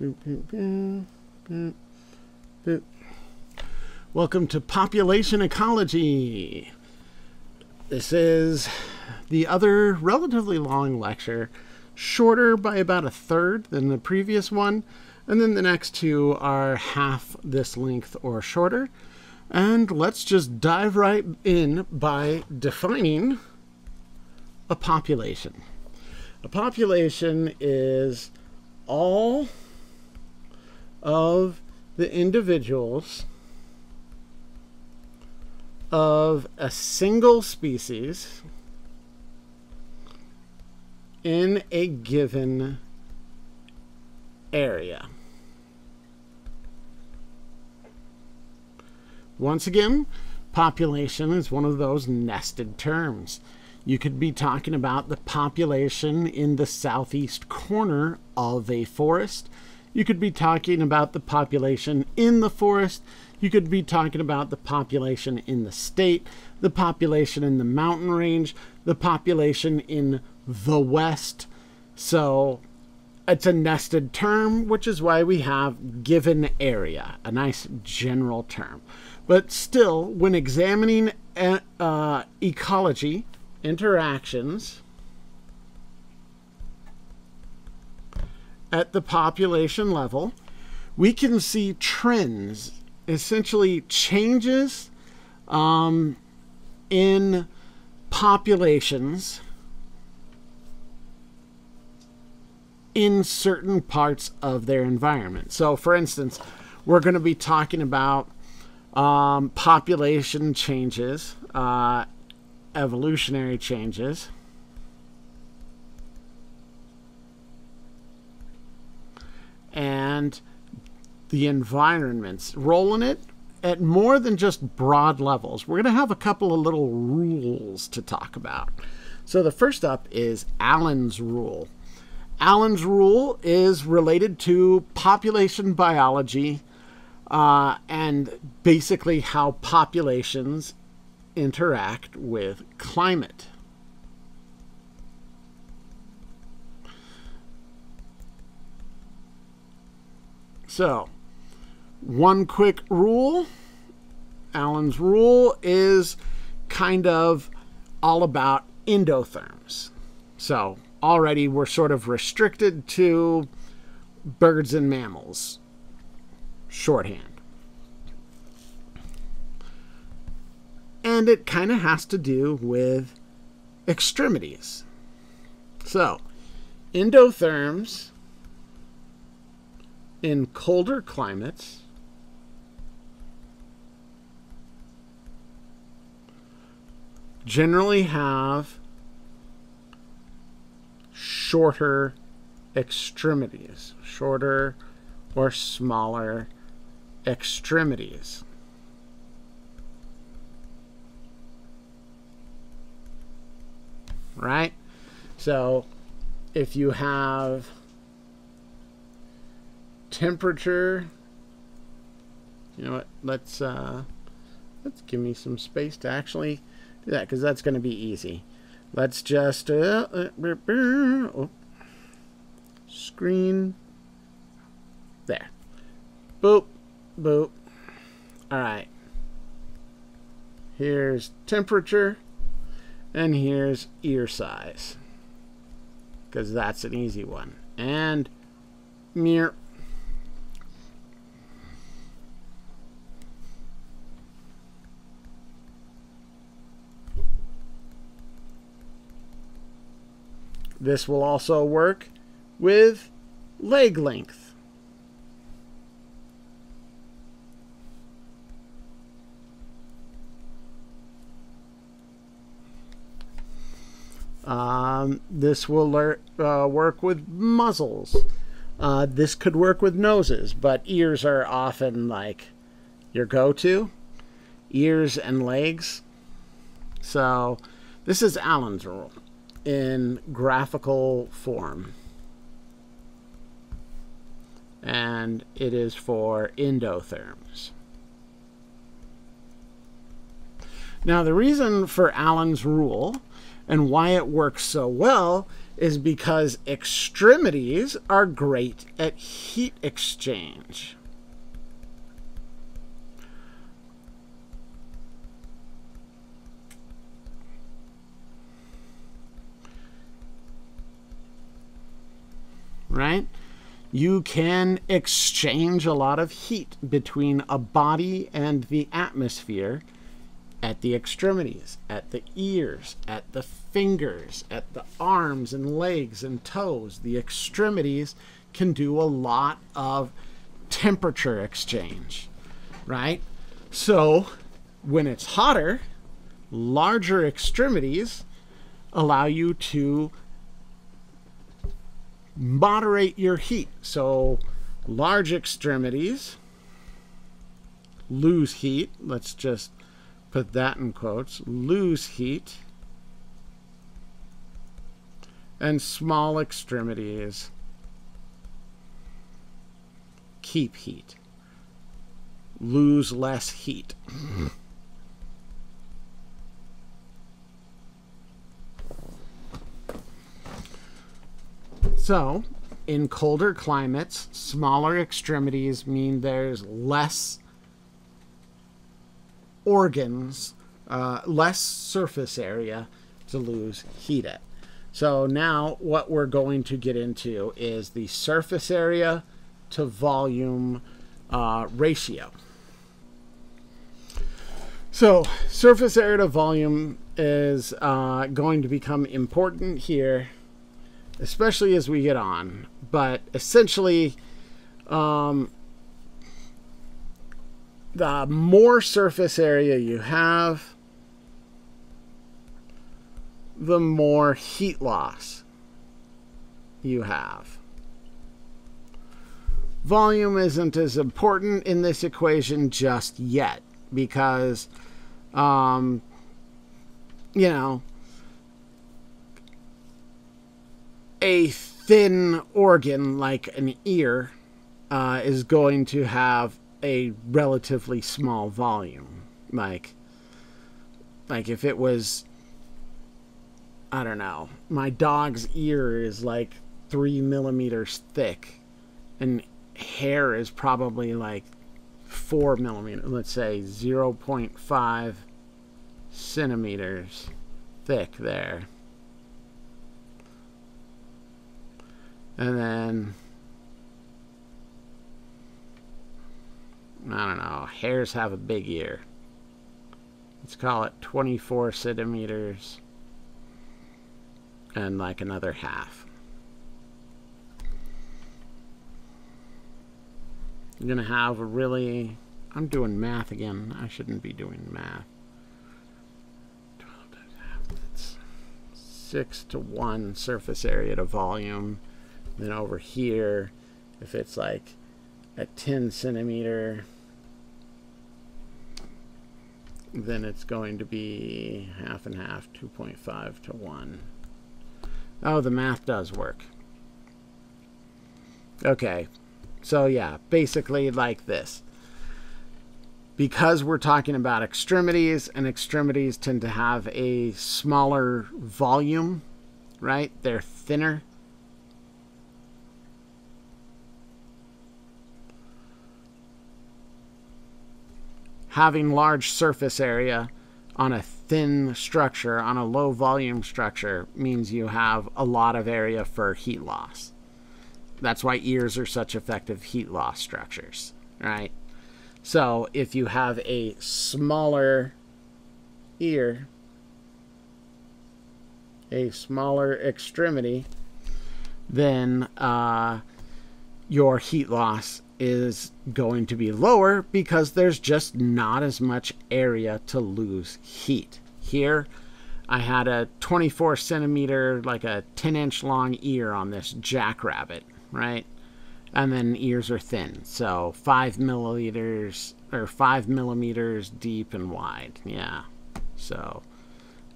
Boop, boop, boop, boop. Welcome to Population Ecology. This is the other relatively long lecture, shorter by about a third than the previous one, and then the next two are half this length or shorter. And let's just dive right in by defining a population. A population is all of the individuals of a single species in a given area. Once again, population is one of those nested terms. You could be talking about the population in the southeast corner of a forest. You could be talking about the population in the forest. You could be talking about the population in the state, the population in the mountain range, the population in the west. So it's a nested term, which is why we have given area, a nice general term. But still, when examining uh, ecology, interactions at the population level, we can see trends, essentially changes um, in populations in certain parts of their environment. So, for instance, we're going to be talking about um, population changes uh, evolutionary changes. And the environments, rolling it at more than just broad levels. We're going to have a couple of little rules to talk about. So the first up is Allen's rule. Allen's rule is related to population biology uh, and basically how populations interact with climate. So, one quick rule Allen's rule is kind of all about endotherms. So, already we're sort of restricted to birds and mammals, shorthand. and it kind of has to do with extremities. So, endotherms in colder climates generally have shorter extremities, shorter or smaller extremities. right? So if you have temperature, you know what, let's, uh, let's give me some space to actually do that because that's going to be easy. Let's just, uh, uh, oh, screen, there, boop, boop, all right. Here's temperature. And here's ear size. Because that's an easy one. And mirror. This will also work with leg length. Um, this will uh, work with muzzles. Uh, this could work with noses, but ears are often like your go-to. Ears and legs. So this is Allen's rule in graphical form. And it is for endotherms. Now the reason for Allen's rule and why it works so well is because extremities are great at heat exchange. Right? You can exchange a lot of heat between a body and the atmosphere at the extremities, at the ears, at the fingers, at the arms and legs and toes. The extremities can do a lot of temperature exchange, right? So when it's hotter, larger extremities allow you to moderate your heat. So large extremities lose heat. Let's just put that in quotes, lose heat, and small extremities keep heat, lose less heat. so, in colder climates, smaller extremities mean there's less organs, uh, less surface area to lose heat at. So now what we're going to get into is the surface area to volume uh, ratio. So surface area to volume is uh, going to become important here, especially as we get on. But essentially, um, the more surface area you have, the more heat loss you have. Volume isn't as important in this equation just yet because, um, you know, a thin organ like an ear uh, is going to have a relatively small volume. Like, like if it was, I don't know, my dog's ear is like three millimeters thick, and hare is probably like four millimeters. Let's say zero point five centimeters thick there. And then I don't know. Hares have a big ear. Let's call it 24 centimeters and like another half. You're going to have a really... I'm doing math again. I shouldn't be doing math. 6 to 1 surface area to volume. Then over here, if it's like a 10 centimeter then it's going to be half and half, 2.5 to 1. Oh, the math does work. Okay, so yeah, basically like this. Because we're talking about extremities, and extremities tend to have a smaller volume, right? They're thinner. Having large surface area on a thin structure, on a low volume structure, means you have a lot of area for heat loss. That's why ears are such effective heat loss structures, right? So if you have a smaller ear, a smaller extremity, then uh, your heat loss is going to be lower because there's just not as much area to lose heat. Here, I had a 24 centimeter, like a 10 inch long ear on this jackrabbit, right? And then ears are thin, so five milliliters or five millimeters deep and wide. Yeah. So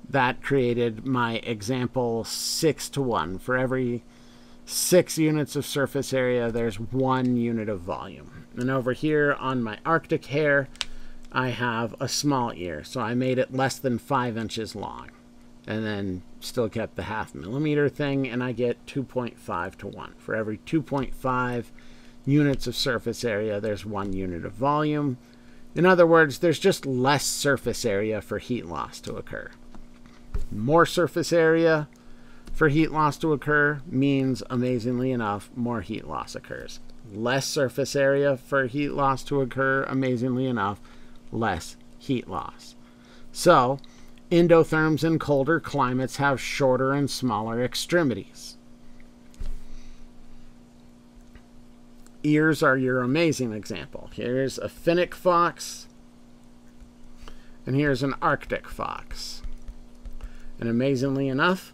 that created my example six to one. For every six units of surface area, there's one unit of volume. And over here on my Arctic hare, I have a small ear. So I made it less than five inches long. And then still kept the half millimeter thing, and I get 2.5 to 1. For every 2.5 units of surface area, there's one unit of volume. In other words, there's just less surface area for heat loss to occur. More surface area for heat loss to occur means, amazingly enough, more heat loss occurs. Less surface area for heat loss to occur, amazingly enough, less heat loss. So, endotherms in colder climates have shorter and smaller extremities. Ears are your amazing example. Here's a fennec fox, and here's an arctic fox. And amazingly enough,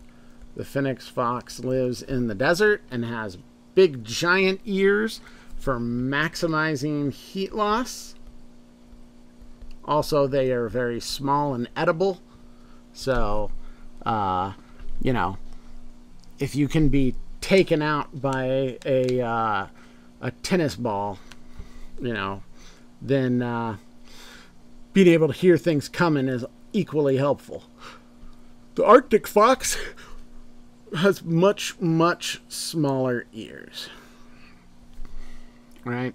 the fennec fox lives in the desert and has big giant ears for maximizing heat loss. Also, they are very small and edible. So, uh, you know, if you can be taken out by a, uh, a tennis ball, you know, then uh, being able to hear things coming is equally helpful. The Arctic fox has much, much smaller ears. Right?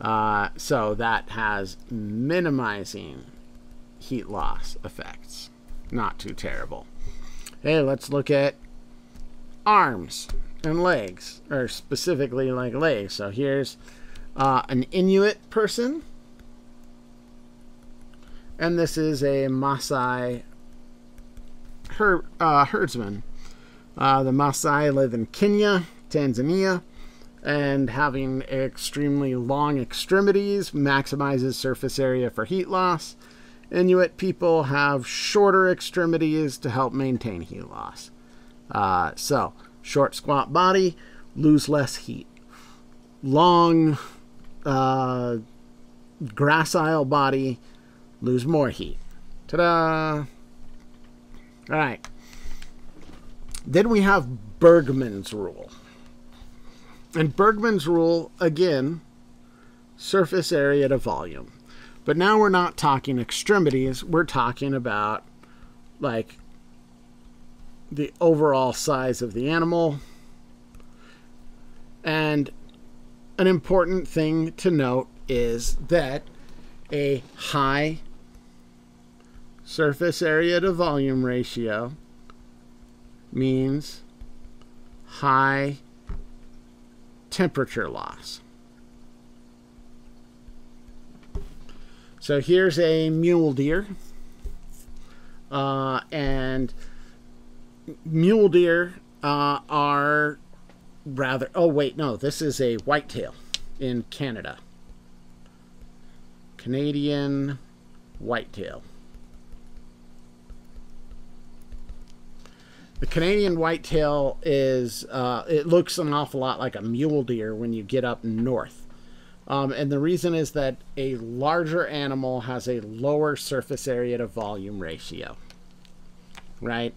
Uh, so that has minimizing heat loss effects. Not too terrible. Hey, let's look at arms and legs, or specifically like legs. So here's uh, an Inuit person, and this is a Maasai her, uh, herdsman. Uh, the Maasai live in Kenya, Tanzania, and having extremely long extremities maximizes surface area for heat loss. Inuit people have shorter extremities to help maintain heat loss. Uh, so, short, squat body, lose less heat. Long, uh, gracile body, lose more heat. Ta da! All right. Then we have Bergmann's rule. And Bergmann's rule, again, surface area to volume. But now we're not talking extremities, we're talking about like the overall size of the animal. And an important thing to note is that a high surface area to volume ratio means high temperature loss. So here's a mule deer. Uh, and mule deer uh, are rather. Oh, wait, no, this is a whitetail in Canada. Canadian whitetail. The Canadian whitetail is, uh, it looks an awful lot like a mule deer when you get up north. Um, and the reason is that a larger animal has a lower surface area to volume ratio. Right?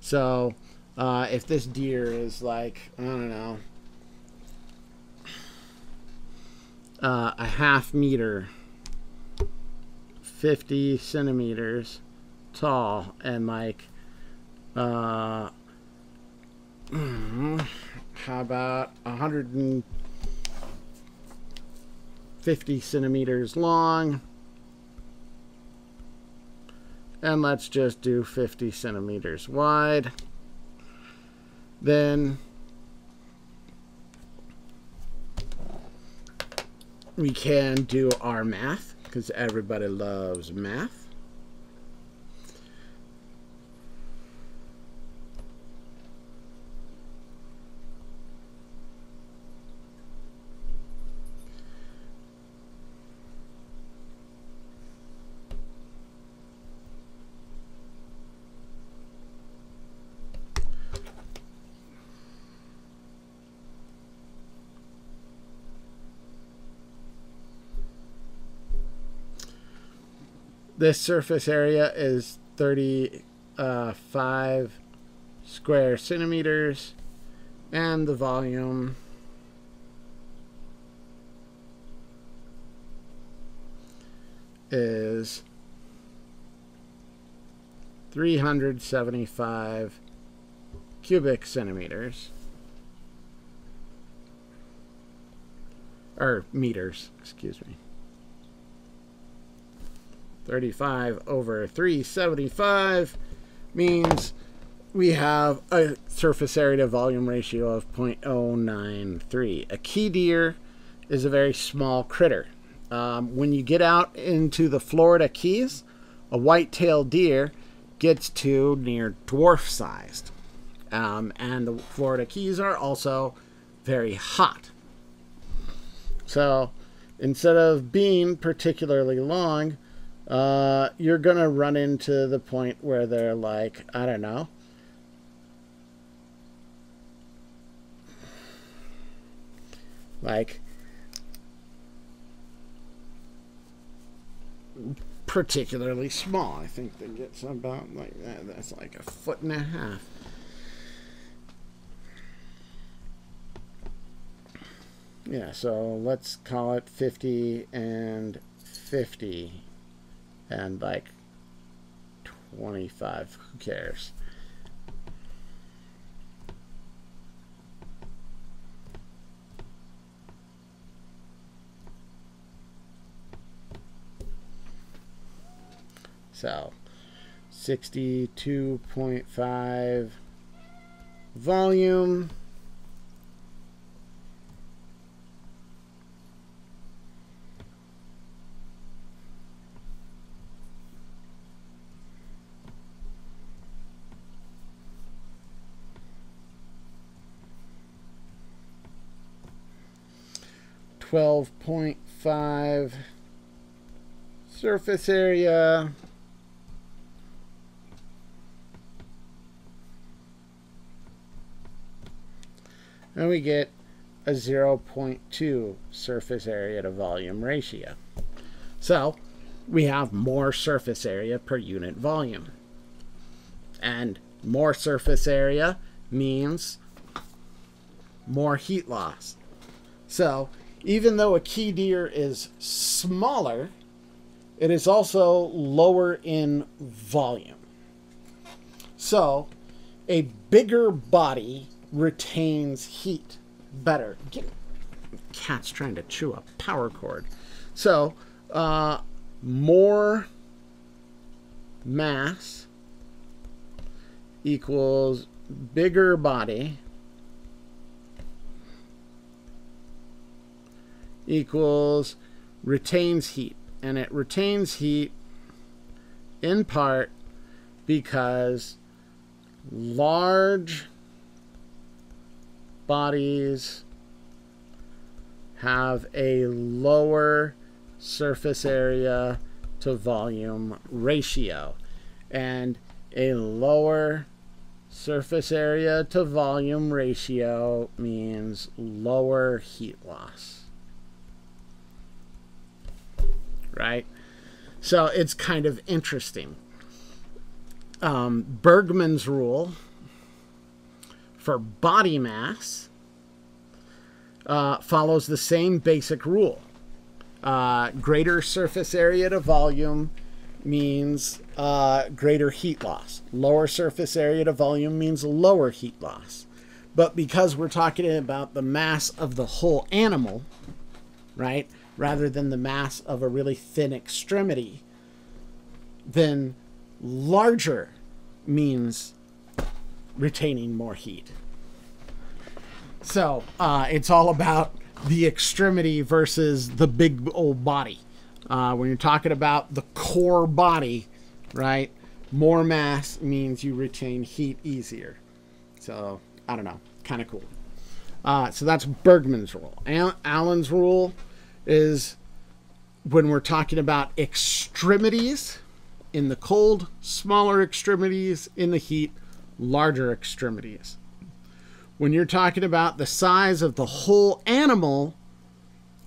So, uh, if this deer is like, I don't know, uh, a half meter, 50 centimeters tall, and like uh, how about 150 centimeters long? And let's just do 50 centimeters wide. Then we can do our math because everybody loves math. This surface area is 35 square centimeters and the volume is 375 cubic centimeters. Or meters, excuse me. 35 over 375 means we have a surface area to volume ratio of 0.093. A key deer is a very small critter. Um, when you get out into the Florida Keys, a white-tailed deer gets to near dwarf sized. Um, and the Florida Keys are also very hot. So instead of being particularly long, uh, you're going to run into the point where they're like, I don't know, like particularly small. I think they get about like that. That's like a foot and a half. Yeah, so let's call it 50 and 50 and like 25. Who cares? So 62.5 volume. Twelve point five surface area. and we get a 0.2 surface area to volume ratio. So we have more surface area per unit volume. And more surface area means more heat loss. So even though a key deer is smaller, it is also lower in volume. So a bigger body retains heat better. Get, cat's trying to chew a power cord. So, uh, more mass equals bigger body equals retains heat. And it retains heat in part because large bodies have a lower surface area to volume ratio and a lower surface area to volume ratio means lower heat loss right so it's kind of interesting um, bergmann's rule for body mass uh, follows the same basic rule. Uh, greater surface area to volume means uh, greater heat loss. Lower surface area to volume means lower heat loss. But because we're talking about the mass of the whole animal, right, rather than the mass of a really thin extremity, then larger means retaining more heat. So uh, it's all about the extremity versus the big old body. Uh, when you're talking about the core body, right? More mass means you retain heat easier. So I don't know, kind of cool. Uh, so that's Bergmann's rule. Al- Allen's rule is when we're talking about extremities in the cold, smaller extremities in the heat, larger extremities. When you're talking about the size of the whole animal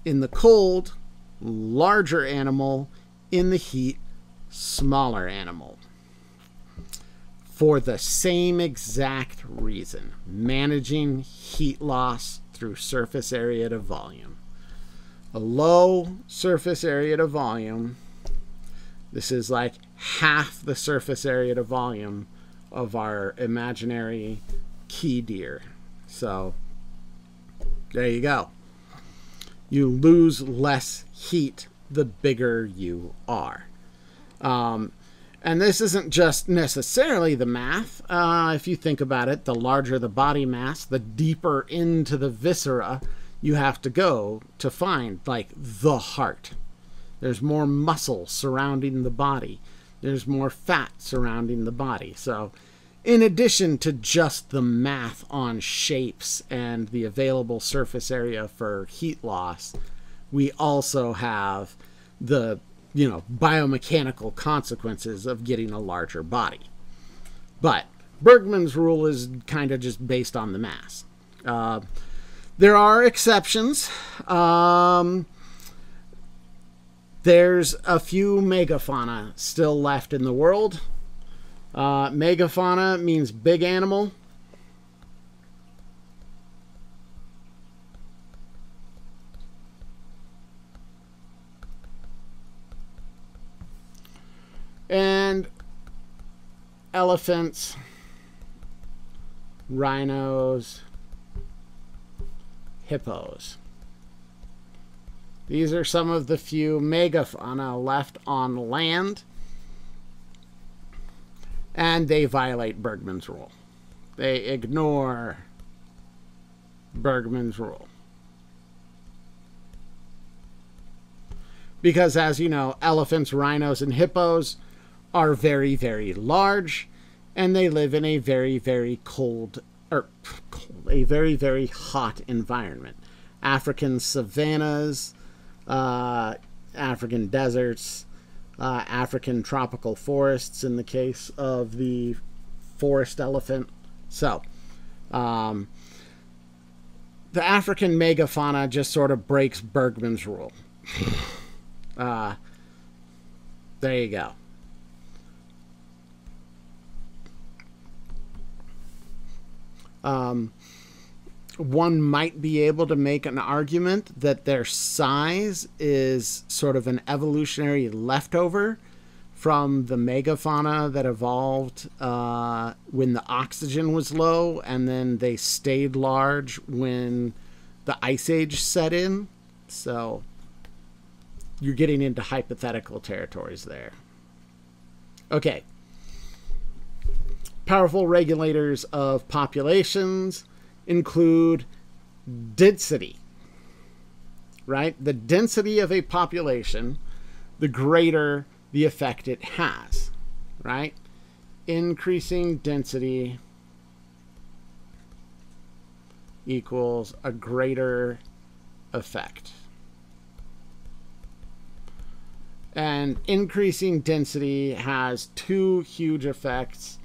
in the cold, larger animal in the heat, smaller animal. For the same exact reason, managing heat loss through surface area to volume. A low surface area to volume This is like half the surface area to volume of our imaginary key deer. So there you go. You lose less heat the bigger you are. Um, and this isn't just necessarily the math. Uh, if you think about it, the larger the body mass, the deeper into the viscera you have to go to find, like, the heart. There's more muscle surrounding the body, there's more fat surrounding the body. So, in addition to just the math on shapes and the available surface area for heat loss, we also have the you know biomechanical consequences of getting a larger body. But Bergmann's rule is kind of just based on the mass. Uh, there are exceptions. Um, there's a few megafauna still left in the world. Uh, megafauna means big animal. And elephants, rhinos, hippos. These are some of the few megafauna left on land and they violate Bergmann's rule. They ignore Bergmann's rule. Because, as you know, elephants, rhinos, and hippos are very, very large, and they live in a very, very cold, or cold, a very, very hot environment. African savannas, uh, African deserts, uh, African tropical forests in the case of the forest elephant. So, um, the African megafauna just sort of breaks Bergmann's rule. uh, there you go. Um, one might be able to make an argument that their size is sort of an evolutionary leftover from the megafauna that evolved uh, when the oxygen was low, and then they stayed large when the ice age set in. So you're getting into hypothetical territories there. Okay. Powerful regulators of populations include density, right? The density of a population, the greater the effect it has, right? Increasing density equals a greater effect. And increasing density has two huge effects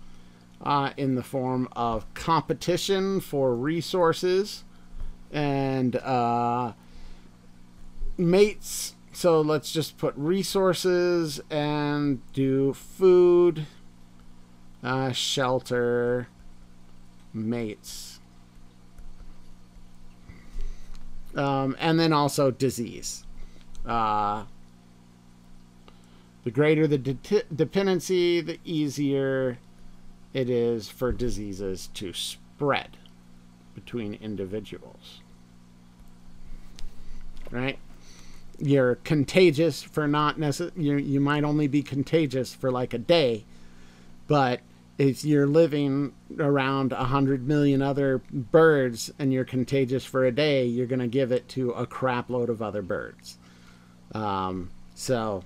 uh, in the form of competition for resources and uh, mates. So let's just put resources and do food, uh, shelter, mates. Um, and then also disease. Uh, the greater the de- dependency, the easier it is for diseases to spread between individuals. Right? You're contagious for not necessarily, you, you might only be contagious for like a day, but if you're living around a hundred million other birds and you're contagious for a day, you're going to give it to a crap load of other birds. Um, so,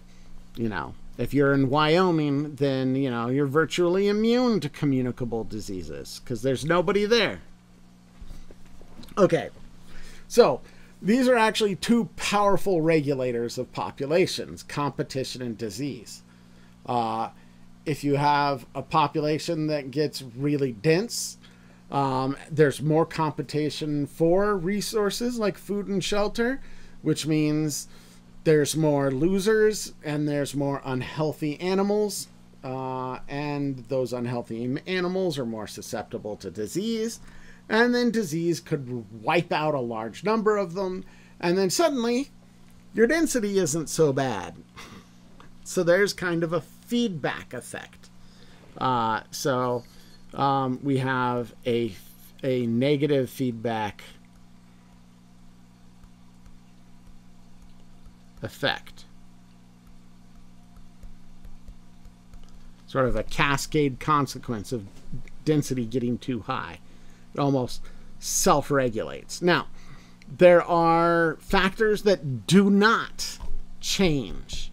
you know, if you're in Wyoming, then you know you're virtually immune to communicable diseases because there's nobody there. Okay, so these are actually two powerful regulators of populations: competition and disease. Uh, if you have a population that gets really dense, um, there's more competition for resources like food and shelter, which means there's more losers and there's more unhealthy animals. Uh, and those unhealthy animals are more susceptible to disease. And then disease could wipe out a large number of them. And then suddenly, your density isn't so bad. So there's kind of a feedback effect. Uh, so um, we have a, a negative feedback effect. Sort of a cascade consequence of density getting too high. It almost self regulates. Now, there are factors that do not change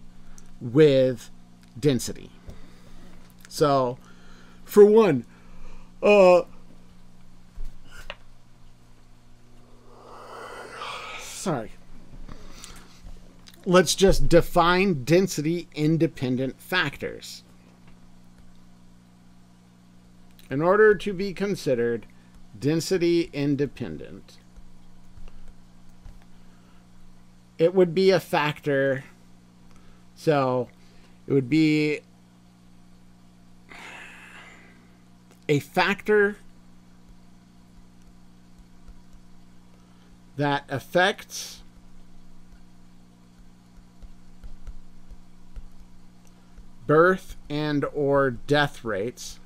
with density. So, for one, uh, sorry. Let's just define density independent factors. In order to be considered density independent, it would be a factor. So it would be a factor that affects birth and or death rates.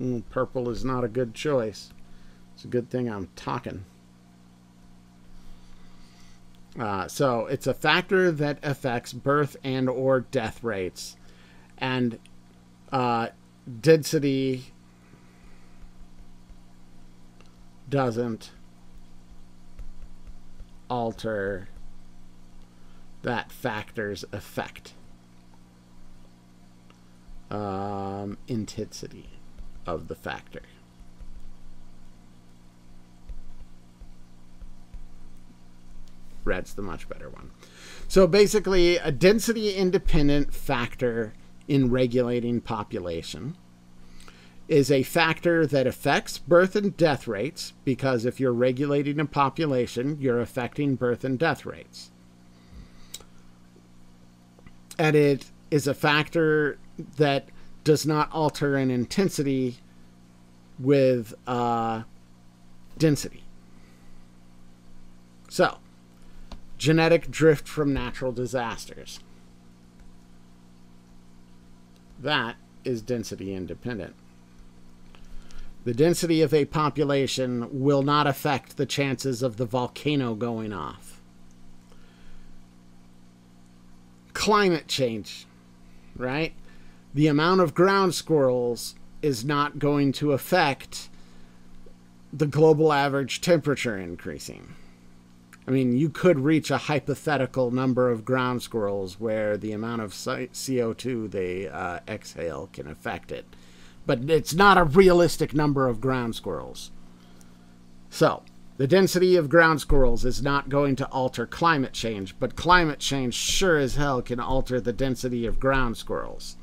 Mm, purple is not a good choice. It's a good thing i'm talking. Uh, so it's a factor that affects birth and or death rates. And uh, density doesn't alter that factor's effect. Um, intensity of the factor. Red's the much better one. So basically a density independent factor in regulating population is a factor that affects birth and death rates because if you're regulating a population, you're affecting birth and death rates. And it is a factor that does not alter in intensity with uh, density. So, genetic drift from natural disasters. That is density independent. The density of a population will not affect the chances of the volcano going off. Climate change, right? The amount of ground squirrels is not going to affect the global average temperature increasing. I mean, you could reach a hypothetical number of ground squirrels where the amount of CO2 they uh, exhale can affect it. But it's not a realistic number of ground squirrels. So, the density of ground squirrels is not going to alter climate change, but climate change sure as hell can alter the density of ground squirrels.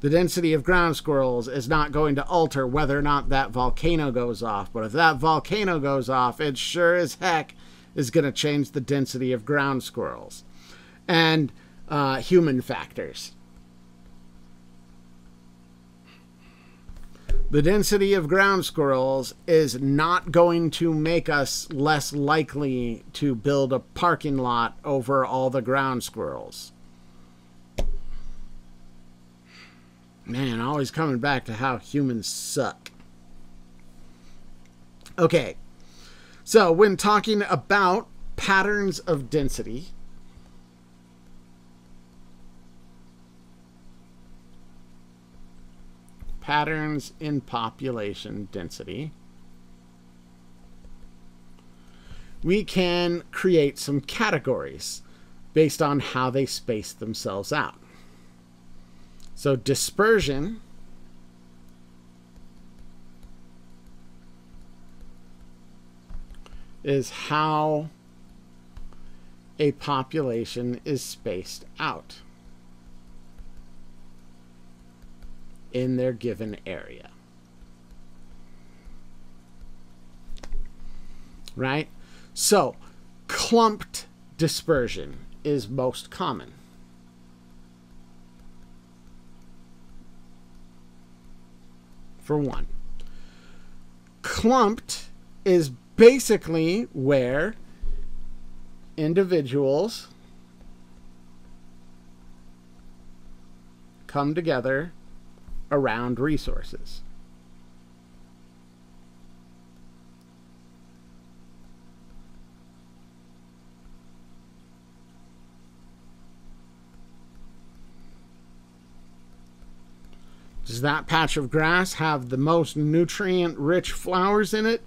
The density of ground squirrels is not going to alter whether or not that volcano goes off, but if that volcano goes off, it sure as heck is going to change the density of ground squirrels and uh, human factors. The density of ground squirrels is not going to make us less likely to build a parking lot over all the ground squirrels. Man, always coming back to how humans suck. Okay, so, when talking about patterns of density, patterns in population density, we can create some categories based on how they space themselves out. So dispersion is how a population is spaced out in their given area. Right? So, clumped dispersion is most common. For one, clumped is basically where individuals come together around resources. Does that patch of grass have the most nutrient rich flowers in it?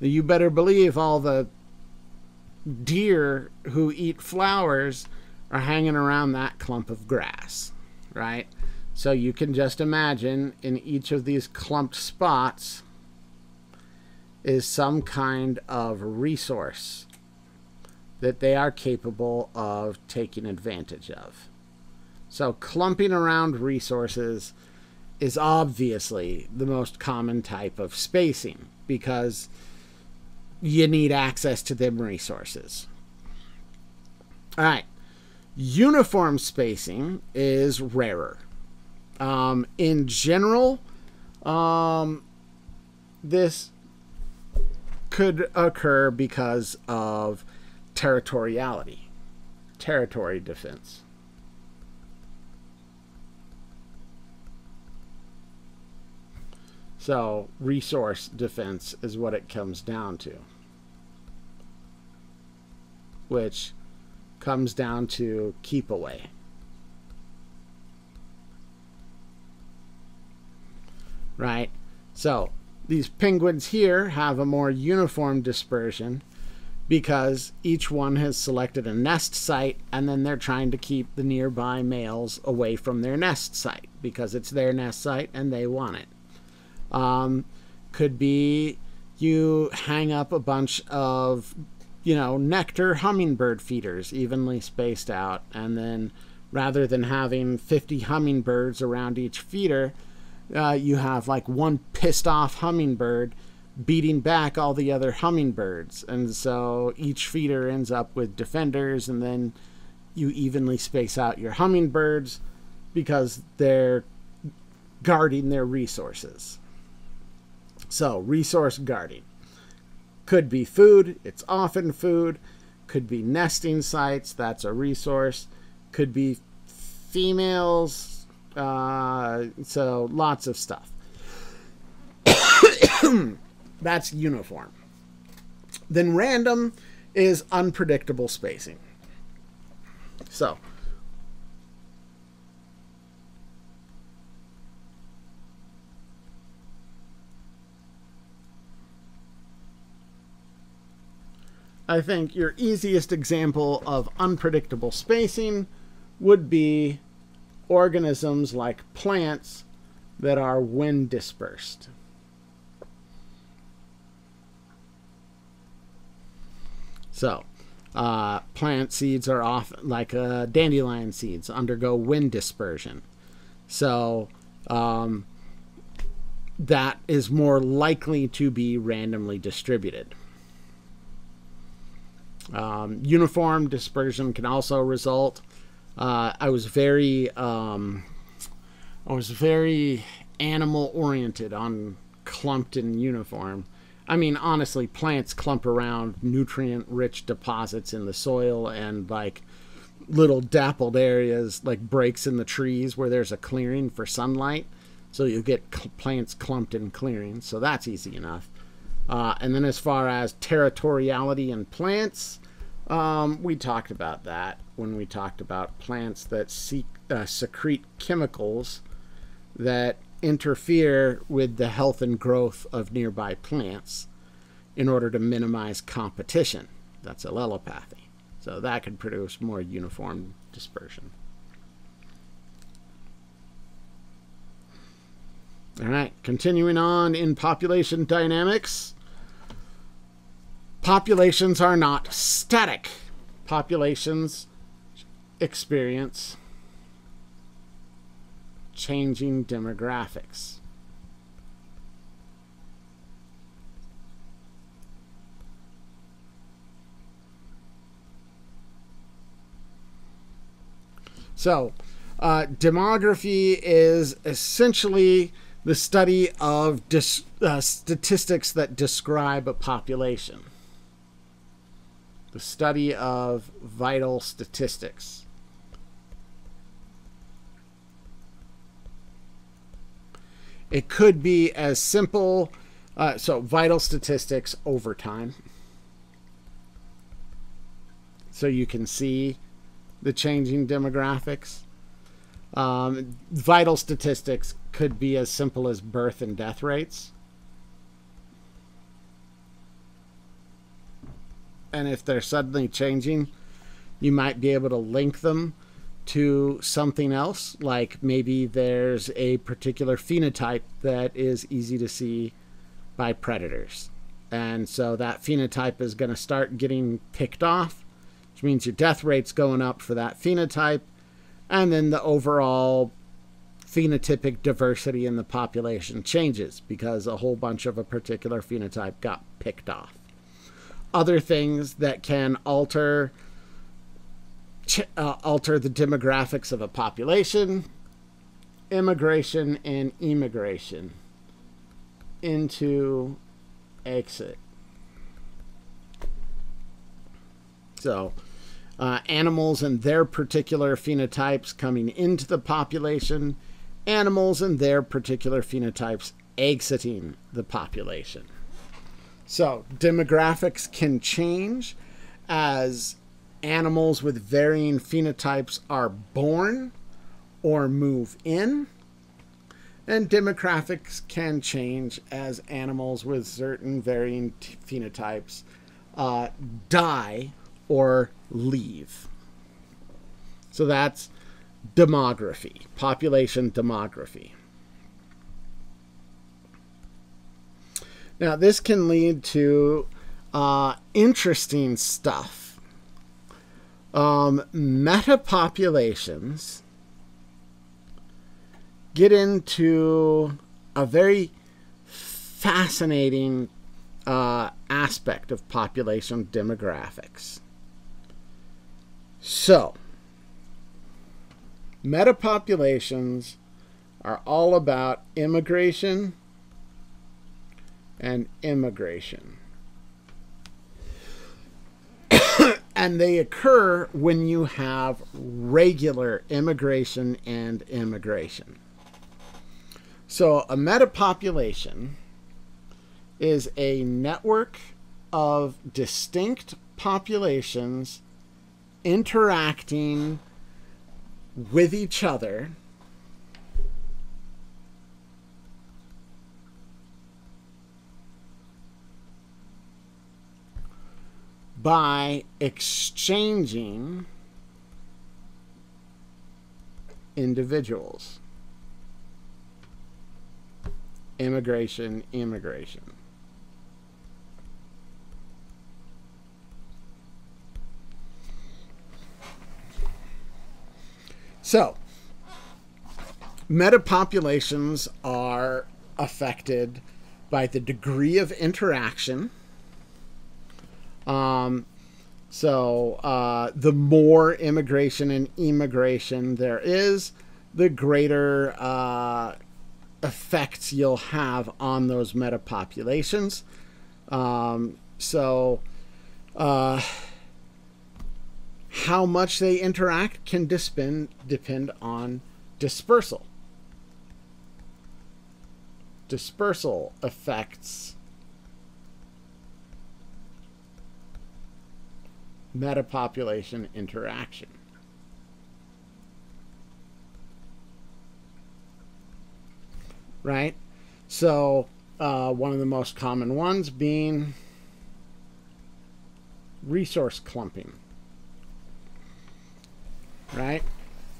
You better believe all the deer who eat flowers are hanging around that clump of grass, right? So you can just imagine in each of these clumped spots is some kind of resource that they are capable of taking advantage of. So clumping around resources is obviously the most common type of spacing because you need access to them resources. All right. Uniform spacing is rarer. Um, in general, um, this could occur because of territoriality, territory defense. So, resource defense is what it comes down to. Which comes down to keep away. Right? So, these penguins here have a more uniform dispersion because each one has selected a nest site and then they're trying to keep the nearby males away from their nest site because it's their nest site and they want it. Um, could be you hang up a bunch of, you know, nectar hummingbird feeders evenly spaced out, and then rather than having 50 hummingbirds around each feeder, uh, you have like one pissed off hummingbird beating back all the other hummingbirds. And so each feeder ends up with defenders, and then you evenly space out your hummingbirds because they're guarding their resources. So, resource guarding. Could be food, it's often food, could be nesting sites, that's a resource, could be females, uh, so lots of stuff. that's uniform. Then random is unpredictable spacing. So, I think your easiest example of unpredictable spacing would be organisms like plants that are wind dispersed. So, uh, plant seeds are often like uh, dandelion seeds undergo wind dispersion. So, um, that is more likely to be randomly distributed. Um, uniform dispersion can also result. Uh, I was very, um, I was very animal oriented on clumped in uniform. I mean, honestly, plants clump around nutrient rich deposits in the soil and like little dappled areas, like breaks in the trees where there's a clearing for sunlight. So you get cl- plants clumped in clearings. So that's easy enough. Uh, and then as far as territoriality in plants, um, we talked about that when we talked about plants that seek, uh, secrete chemicals that interfere with the health and growth of nearby plants in order to minimize competition. That's allelopathy. So that could produce more uniform dispersion. All right, continuing on in population dynamics. Populations are not static. Populations experience changing demographics. So, uh, demography is essentially the study of uh, statistics that describe a population. The study of vital statistics. It could be as simple, uh, so vital statistics over time. So you can see the changing demographics. Um, vital statistics could be as simple as birth and death rates. And if they're suddenly changing, you might be able to link them to something else, like maybe there's a particular phenotype that is easy to see by predators. And so that phenotype is going to start getting picked off, which means your death rate's going up for that phenotype. And then the overall phenotypic diversity in the population changes because a whole bunch of a particular phenotype got picked off. Other things that can alter uh, alter the demographics of a population, immigration and immigration into exit. So, uh, animals and their particular phenotypes coming into the population, animals and their particular phenotypes exiting the population. So, demographics can change as animals with varying phenotypes are born or move in. And demographics can change as animals with certain varying phenotypes uh, die or leave. So that's demography, population demography. Now, this can lead to uh, interesting stuff um, metapopulations get into a very fascinating uh, aspect of population demographics. So, metapopulations are all about immigration and immigration. and they occur when you have regular immigration and immigration. So, a metapopulation is a network of distinct populations interacting with each other by exchanging individuals. Immigration, immigration. So, metapopulations are affected by the degree of interaction um, so uh, the more immigration and immigration there is, the greater uh, effects you'll have on those metapopulations. Um, so uh, how much they interact can depend depend on dispersal. Dispersal affects metapopulation interaction. Right? So, uh, one of the most common ones being resource clumping. Right?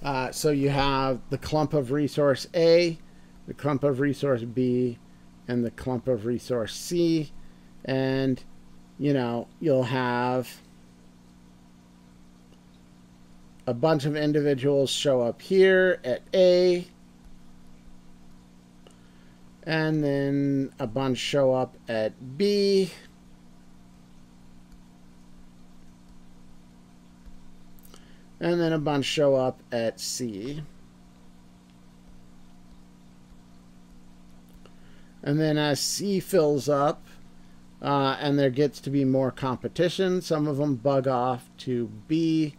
Uh, so you have the clump of resource A, the clump of resource B, and the clump of resource C. And, you know, you'll have a bunch of individuals show up here at A, and then a bunch show up at B. And then a bunch show up at C. And then as C fills up, uh, and there gets to be more competition. Some of them bug off to B,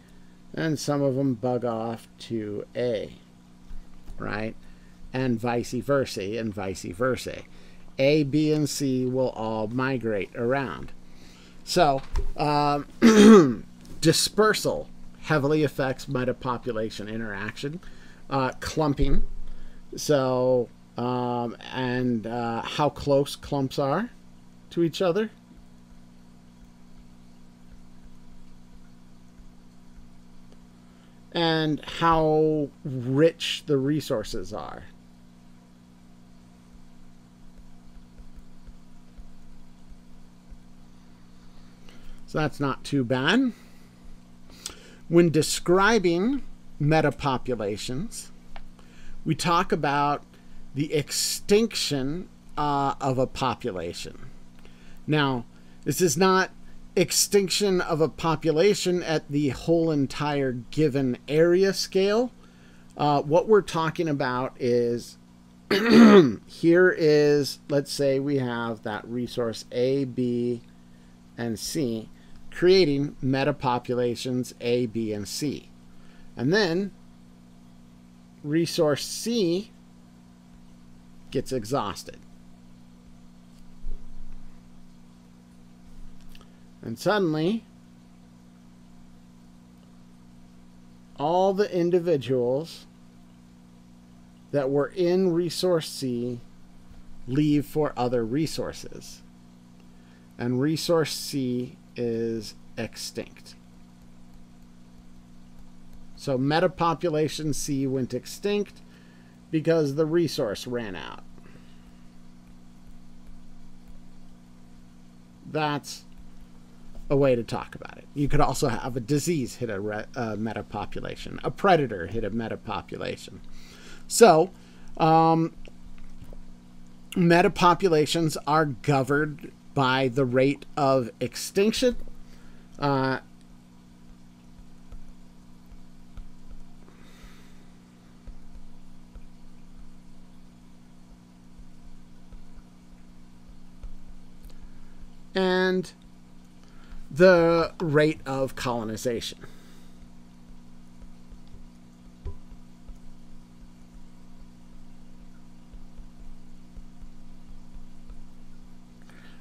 and some of them bug off to A, right? And vice versa, and vice versa. A, B, and C will all migrate around. So, um, dispersal heavily affects metapopulation interaction. Uh, clumping, so, um, and uh, how close clumps are to each other. And how rich the resources are. So that's not too bad. When describing metapopulations, we talk about the extinction uh, of a population. Now, this is not extinction of a population at the whole entire given area scale. Uh, what we're talking about is here is, let's say we have that resource A, B, and C creating metapopulations A, B, and C. And then resource C gets exhausted. And suddenly, all the individuals that were in resource C leave for other resources. And resource C is extinct. So metapopulation C went extinct because the resource ran out. That's a way to talk about it. You could also have a disease hit a, re- a metapopulation, a predator hit a metapopulation. So, um, metapopulations are governed by the rate of extinction. Uh, and the rate of colonization.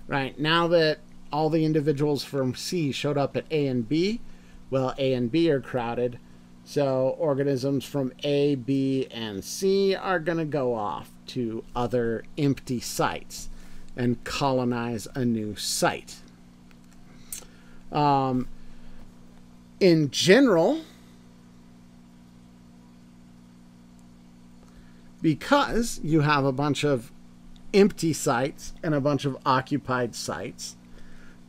Right, now that all the individuals from C showed up at A and B, well, A and B are crowded, so organisms from A, B, and C are going to go off to other empty sites and colonize a new site. Um, in general, because you have a bunch of empty sites and a bunch of occupied sites,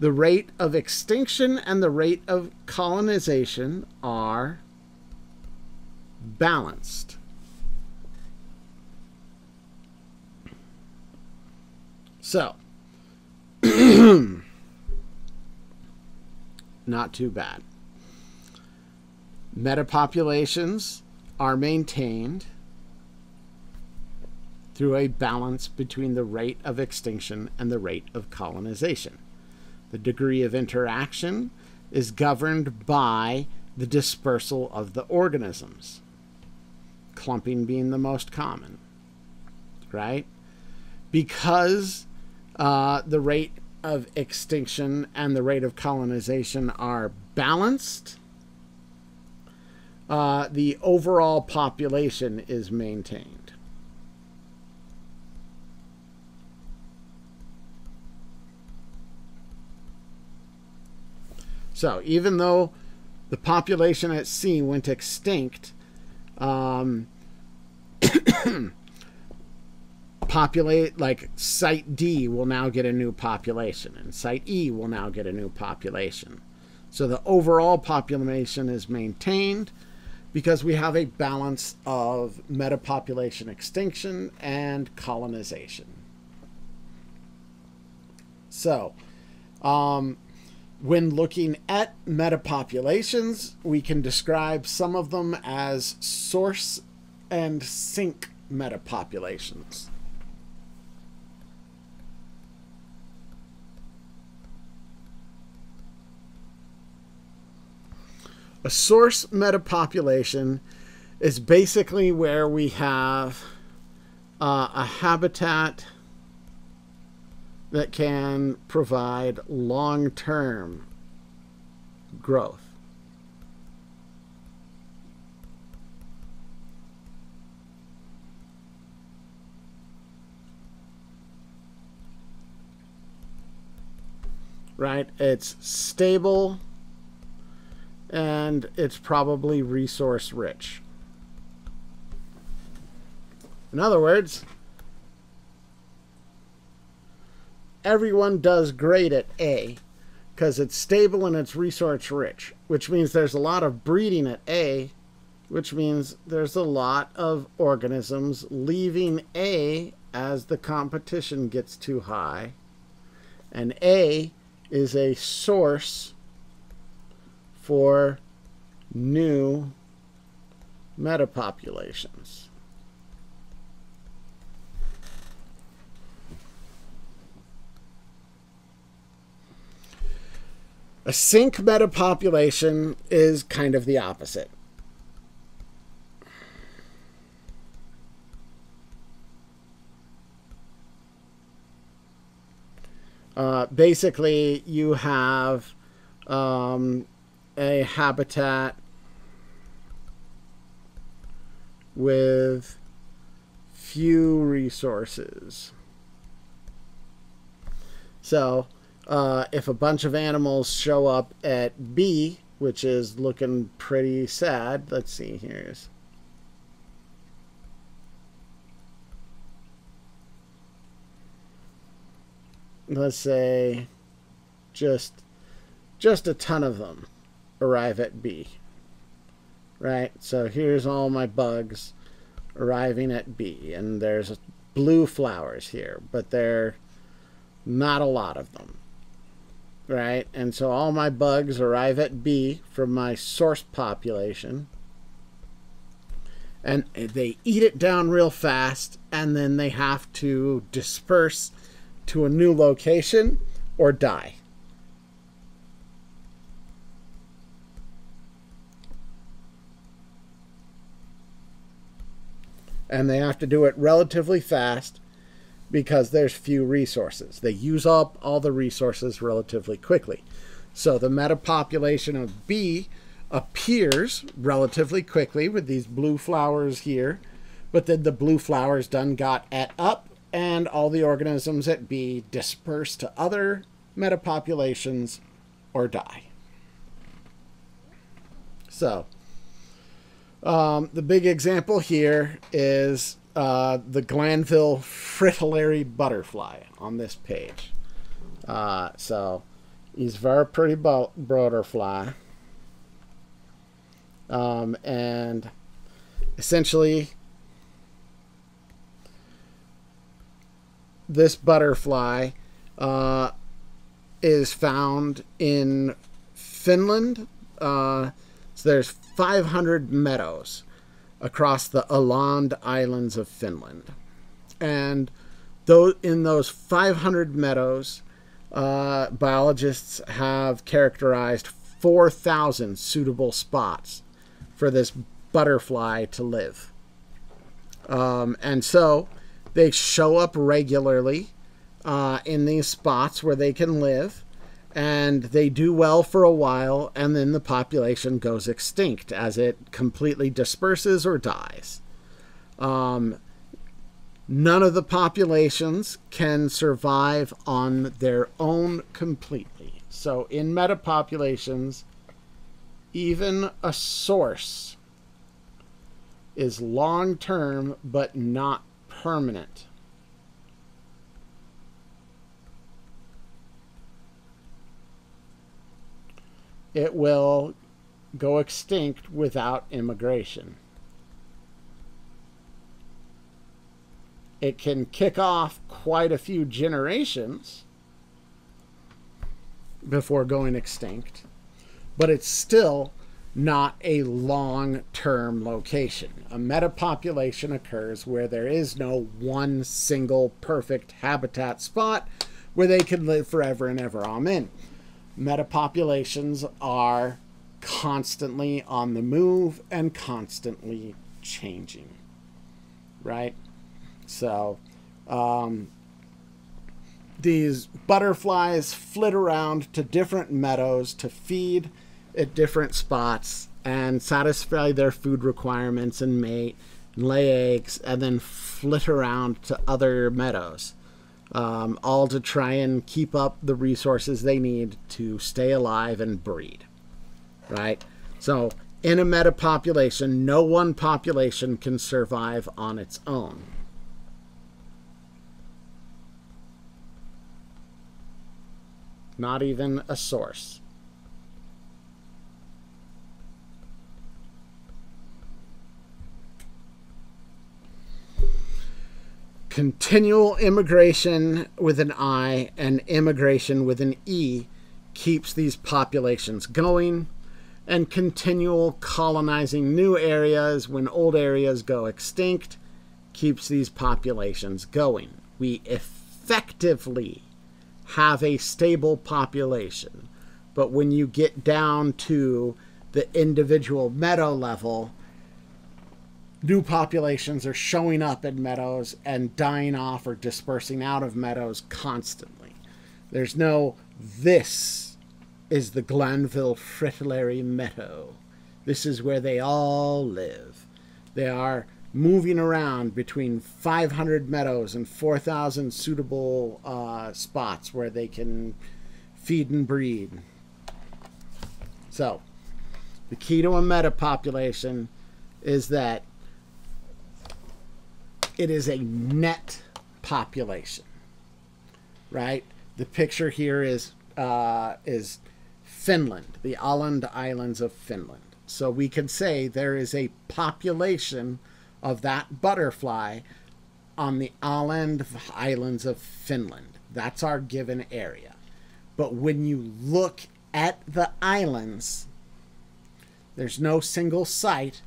the rate of extinction and the rate of colonization are balanced. So, not too bad. Metapopulations are maintained through a balance between the rate of extinction and the rate of colonization. The degree of interaction is governed by the dispersal of the organisms, clumping being the most common, right? Because uh, the rate of extinction and the rate of colonization are balanced, uh, the overall population is maintained. So even though the population at C went extinct, um, populate like site D will now get a new population and site E will now get a new population. So the overall population is maintained because we have a balance of metapopulation extinction and colonization. So, um, when looking at metapopulations, we can describe some of them as source and sink metapopulations. A source metapopulation is basically where we have uh, a habitat that can provide long term growth. Right? It's stable and it's probably resource rich. In other words, everyone does great at A because it's stable and it's resource rich, which means there's a lot of breeding at A, which means there's a lot of organisms leaving A as the competition gets too high. And A is a source for new metapopulations. A sink metapopulation is kind of the opposite. Uh, basically, you have um, a habitat with few resources. So, uh, if a bunch of animals show up at B, which is looking pretty sad, let's see, here's. Let's say just just a ton of them arrive at B. Right? So here's all my bugs arriving at B and there's blue flowers here, but they're not a lot of them right? And so all my bugs arrive at B from my source population. And they eat it down real fast, and then they have to disperse to a new location or die. And they have to do it relatively fast because there's few resources. They use up all the resources relatively quickly. So the metapopulation of B appears relatively quickly with these blue flowers here, but then the blue flowers done got et up and all the organisms at B disperse to other metapopulations or die. So um, the big example here is uh, the Glanville fritillary butterfly on this page. Uh, so he's very pretty butterfly. Um, and essentially, this butterfly uh, is found in Finland. So there's 500 meadows across the Åland Islands of Finland. And though in those 500 meadows, uh, biologists have characterized 4,000 suitable spots for this butterfly to live. Um, and so they show up regularly uh, in these spots where they can live and they do well for a while, and then the population goes extinct as it completely disperses or dies. Um, none of the populations can survive on their own completely. So, in metapopulations, even a source is long term but not permanent. It will go extinct without immigration. It can kick off quite a few generations before going extinct, but it's still not a long term location. A metapopulation occurs where there is no one single perfect habitat spot where they can live forever and ever. Amen metapopulations are constantly on the move and constantly changing. Right? So, um, these butterflies flit around to different meadows to feed at different spots and satisfy their food requirements and mate and lay eggs and then flit around to other meadows um, all to try and keep up the resources they need to stay alive and breed right? So in a meta population no one population can survive on its own. Not even a source continual immigration with an I and emigration with an E keeps these populations going, and continual colonizing new areas when old areas go extinct keeps these populations going. We effectively have a stable population, but when you get down to the individual meadow level, new populations are showing up in meadows and dying off or dispersing out of meadows constantly. There's no, this is the Glanville Fritillary Meadow. This is where they all live. They are moving around between 500 meadows and 4,000 suitable uh, spots where they can feed and breed. So, the key to a meta population is that it is a net population, right? The picture here is uh, is Finland, the Åland Islands of Finland. So we can say there is a population of that butterfly on the Åland Islands of Finland. That's our given area. But when you look at the islands, there's no single site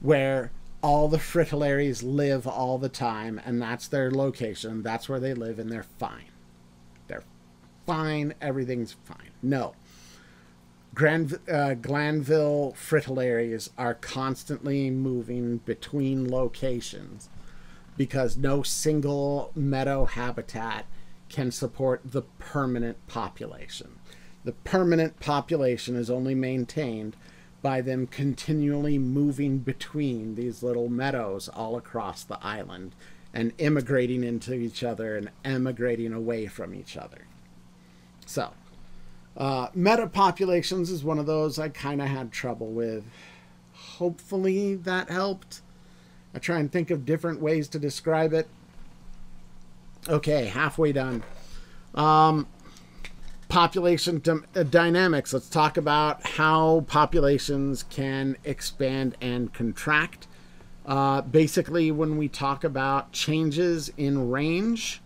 where all the fritillaries live all the time, and that's their location. That's where they live, and they're fine. They're fine. Everything's fine. No. Grand, uh, Glanville fritillaries are constantly moving between locations because no single meadow habitat can support the permanent population. The permanent population is only maintained by them continually moving between these little meadows all across the island and immigrating into each other and emigrating away from each other. So, uh, meta populations is one of those I kind of had trouble with. Hopefully that helped. I try and think of different ways to describe it. Okay, halfway done. Um, population uh, dynamics. Let's talk about how populations can expand and contract. Uh, basically, when we talk about changes in range,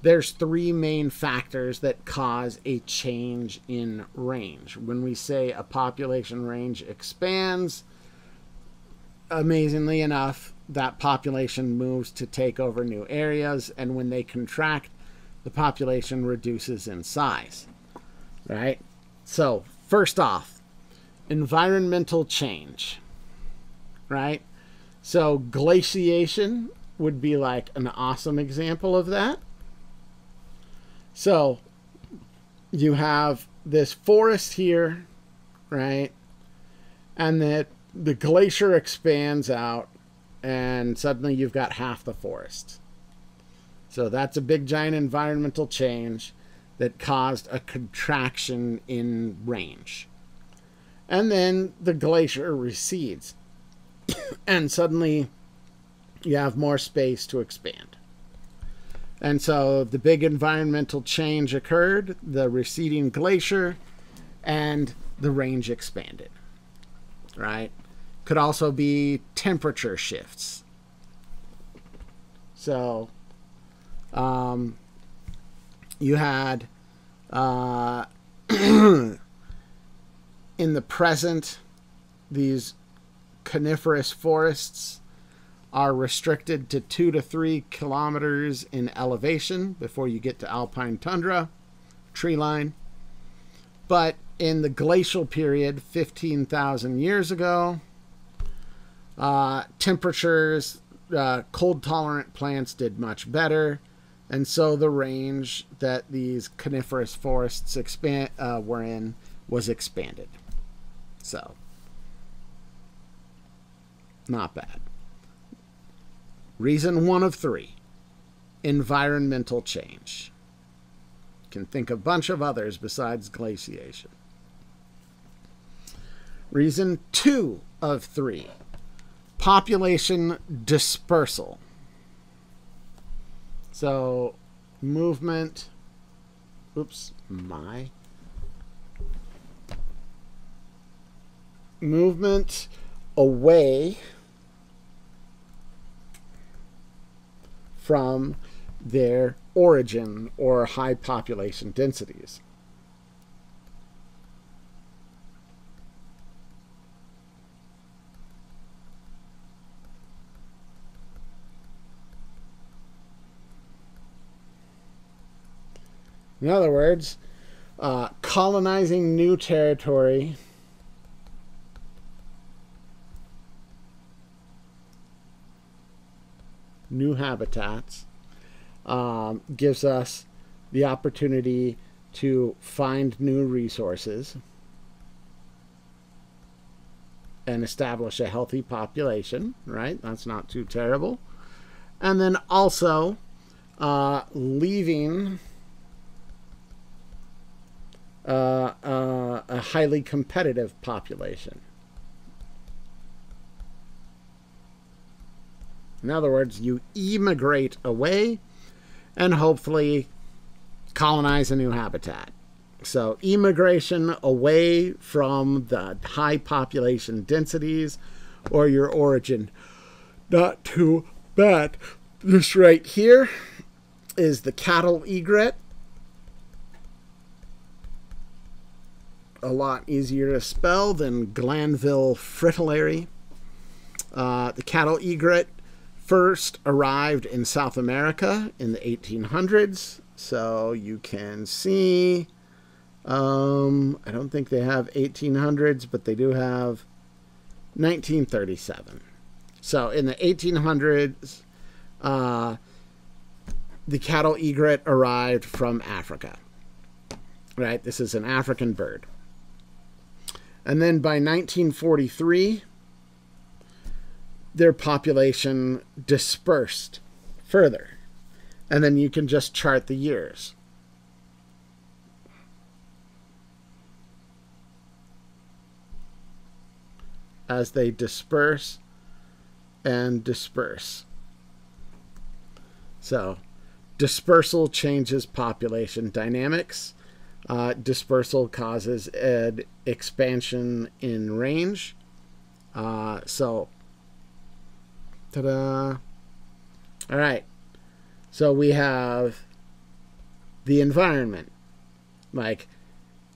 there's three main factors that cause a change in range. When we say a population range expands, amazingly enough, that population moves to take over new areas, and when they contract, the population reduces in size. Right? So, first off, environmental change. Right? So, glaciation would be like an awesome example of that. So, you have this forest here, right? And that the glacier expands out, and suddenly you've got half the forest. So that's a big giant environmental change that caused a contraction in range. And then the glacier recedes. and suddenly you have more space to expand. And so the big environmental change occurred, the receding glacier, and the range expanded. Right? Could also be temperature shifts. So um, you had uh, in the present, these coniferous forests are restricted to two to three kilometers in elevation before you get to alpine tundra, tree line. But in the glacial period, 15,000 years ago, uh, temperatures, uh, cold tolerant plants did much better. And so the range that these coniferous forests expand, uh, were in was expanded. So, not bad. Reason one of three environmental change. Can think of a bunch of others besides glaciation. Reason two of three population dispersal. So, movement. Oops, my. Movement away from their origin or high population densities. In other words, uh, colonizing new territory new habitats, um, gives us the opportunity to find new resources and establish a healthy population, right? That's not too terrible. And then also uh, leaving uh, uh, a highly competitive population. In other words, you emigrate away and hopefully colonize a new habitat. So, emigration away from the high population densities or your origin. Not too bad. This right here is the cattle egret. A lot easier to spell than Glanville fritillary. Uh, the cattle egret first arrived in South America in the 1800s. So you can see, um, I don't think they have 1800s, but they do have 1937. So in the 1800s, uh, the cattle egret arrived from Africa. Right? This is an African bird. And then by 1943, their population dispersed further. And then you can just chart the years. As they disperse and disperse. So, dispersal changes population dynamics. Uh, dispersal causes an expansion in range. Uh, so, Ta-da. All right. So we have the environment, like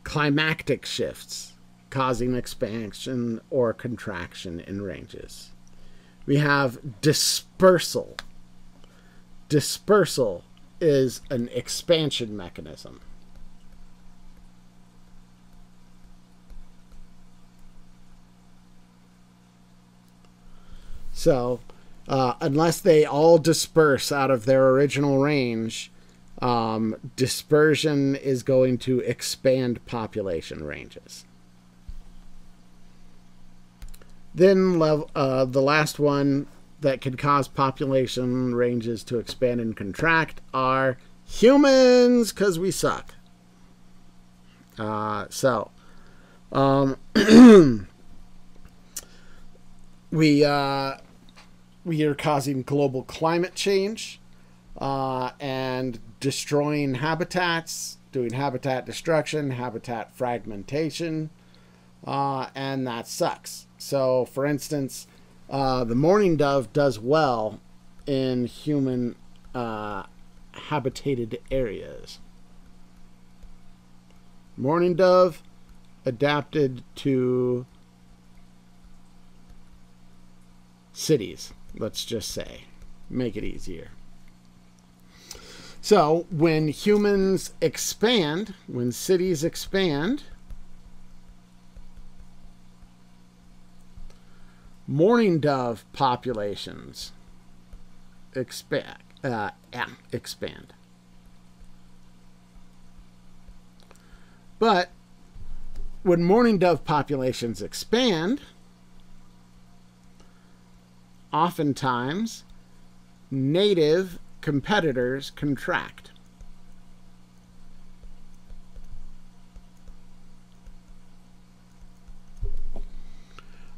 climactic shifts causing expansion or contraction in ranges. We have dispersal. Dispersal is an expansion mechanism. So uh, unless they all disperse out of their original range, um, dispersion is going to expand population ranges. Then uh, the last one that could cause population ranges to expand and contract are humans, because we suck. Uh, so, um, we uh, we are causing global climate change uh, and destroying habitats, doing habitat destruction, habitat fragmentation, uh, and that sucks. So, for instance, uh, the mourning dove does well in human uh, habitated areas. Mourning dove adapted to cities let's just say, make it easier. So when humans expand, when cities expand, mourning dove populations expand. Uh, expand. But when mourning dove populations expand, oftentimes native competitors contract.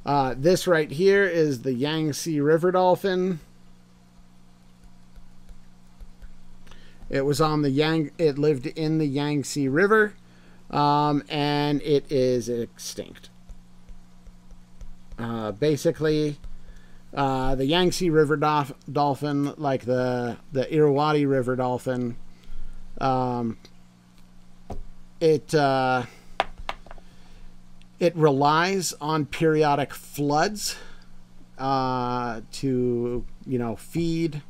Uh, this right here is the Yangtze River dolphin. It was on the Yang. It lived in the Yangtze River, um, and it is extinct. Uh, basically, uh, the Yangtze River dolph- dolphin, like the the Irrawaddy River dolphin, um, it uh, it relies on periodic floods uh, to you know feed.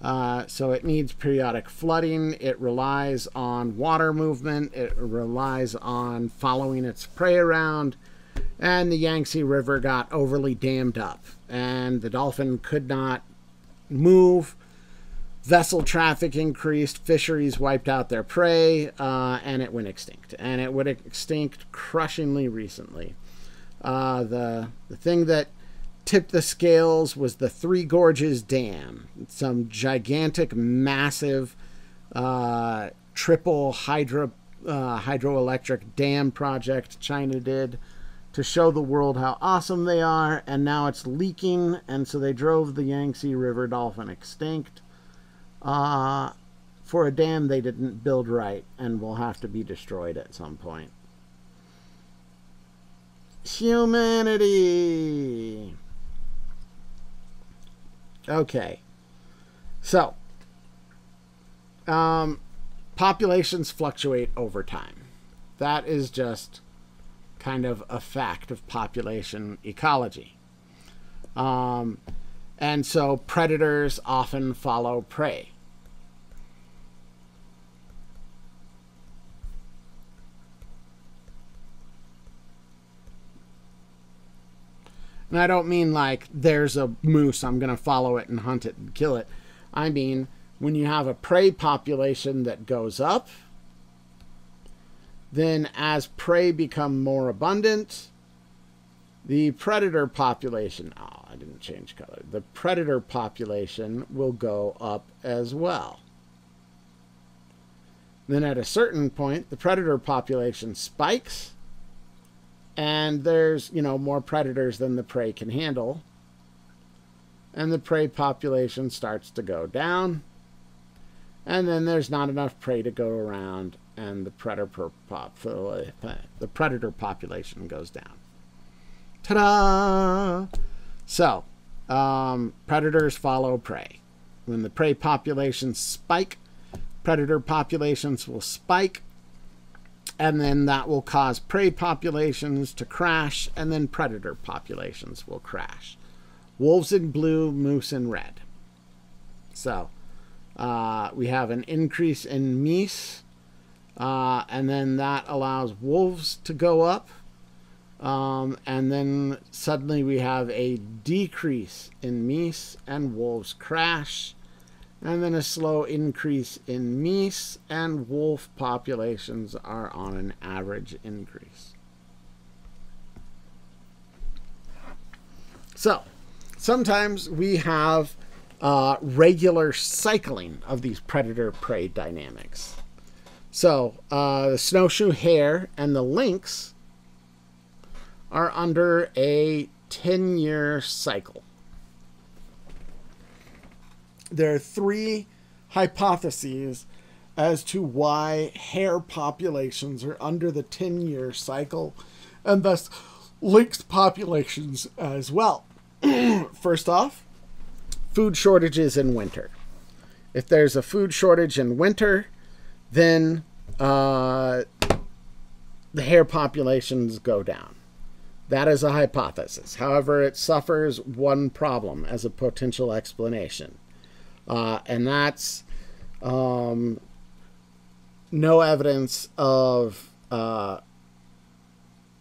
Uh, so it needs periodic flooding. It relies on water movement. It relies on following its prey around and the Yangtze River got overly dammed up, and the dolphin could not move. Vessel traffic increased, fisheries wiped out their prey, uh, and it went extinct. And it went extinct crushingly recently. Uh, the the thing that tipped the scales was the Three Gorges Dam, some gigantic, massive, uh, triple hydro uh, hydroelectric dam project China did to show the world how awesome they are, and now it's leaking, and so they drove the Yangtze River dolphin extinct uh, for a dam they didn't build right and will have to be destroyed at some point. Humanity! Okay. So, um, populations fluctuate over time. That is just kind of a fact of population ecology. Um, and so predators often follow prey. And I don't mean like there's a moose, I'm going to follow it and hunt it and kill it. I mean, when you have a prey population that goes up, then, as prey become more abundant, the predator population, oh, I didn't change color, the predator population will go up as well. Then, at a certain point, the predator population spikes, and there's, you know, more predators than the prey can handle. And the prey population starts to go down. And then there's not enough prey to go around, and the predator pop the predator population goes down. Ta-da! So, um, predators follow prey. When the prey populations spike, predator populations will spike, and then that will cause prey populations to crash, and then predator populations will crash. Wolves in blue, moose in red. So, uh, we have an increase in meese uh, and then that allows wolves to go up. Um, and then suddenly we have a decrease in meese and wolves crash. And then a slow increase in meese and wolf populations are on an average increase. So, sometimes we have uh, regular cycling of these predator prey dynamics. So uh, the snowshoe hare and the lynx are under a 10 year cycle. There are three hypotheses as to why hare populations are under the 10 year cycle and thus lynx populations as well. First off, food shortages in winter. If there's a food shortage in winter, then uh, the hare populations go down. That is a hypothesis. However, it suffers one problem as a potential explanation, uh, and that's um, no evidence of uh,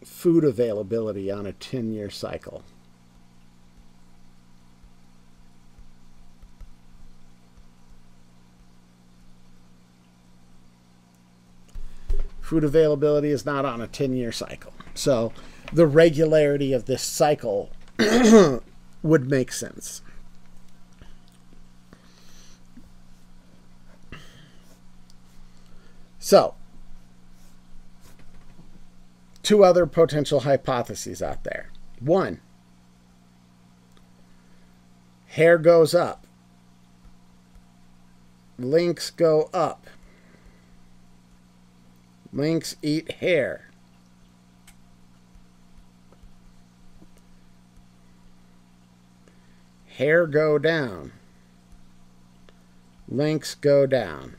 food availability on a 10 year cycle. Food availability is not on a 10 year cycle. So the regularity of this cycle would make sense. So, two other potential hypotheses out there. One, hare goes up, lynx go up, lynx eat hare. Hare go down, lynx go down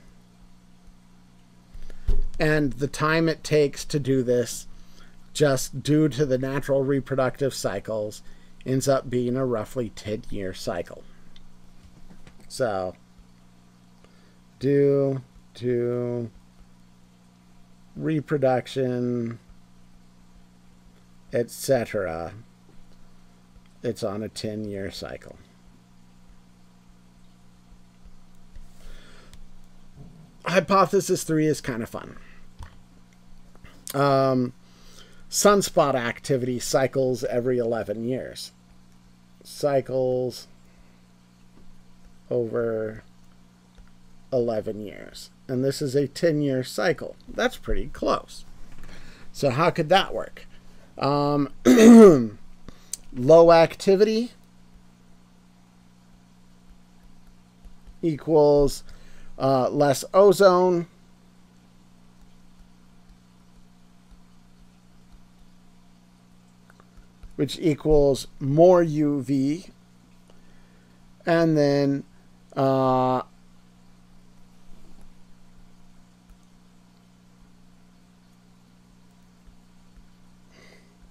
and the time it takes to do this, just due to the natural reproductive cycles, ends up being a roughly 10 year cycle. So, due to reproduction, etc., it's on a 10 year cycle. hypothesis three is kind of fun. Um, sunspot activity cycles every 11 years. Cycles over 11 years. And this is a 10 year cycle. That's pretty close. So, how could that work? Um, low activity equals uh, less ozone. Which equals more UV. And then uh,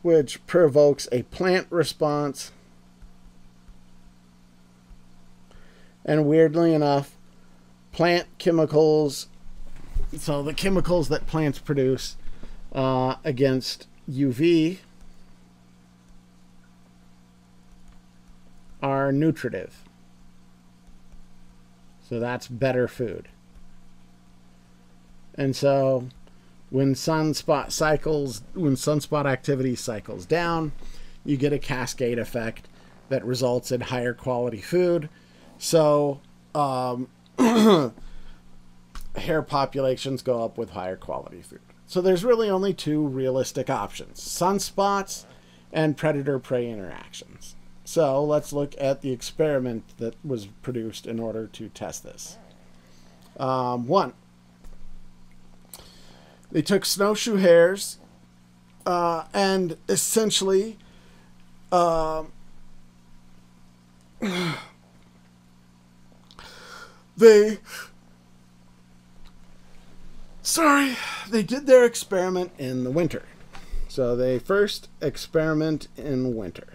which provokes a plant response. And weirdly enough, plant chemicals, so the chemicals that plants produce uh, against UV are nutritive. So that's better food. And so when sunspot cycles, when sunspot activity cycles down, you get a cascade effect that results in higher quality food. So um, hare populations go up with higher quality food. So there's really only two realistic options sunspots and predator prey interactions. So let's look at the experiment that was produced in order to test this. Um, one, they took snowshoe hares uh, and essentially uh, they sorry they did their experiment in the winter. So they first experiment in winter.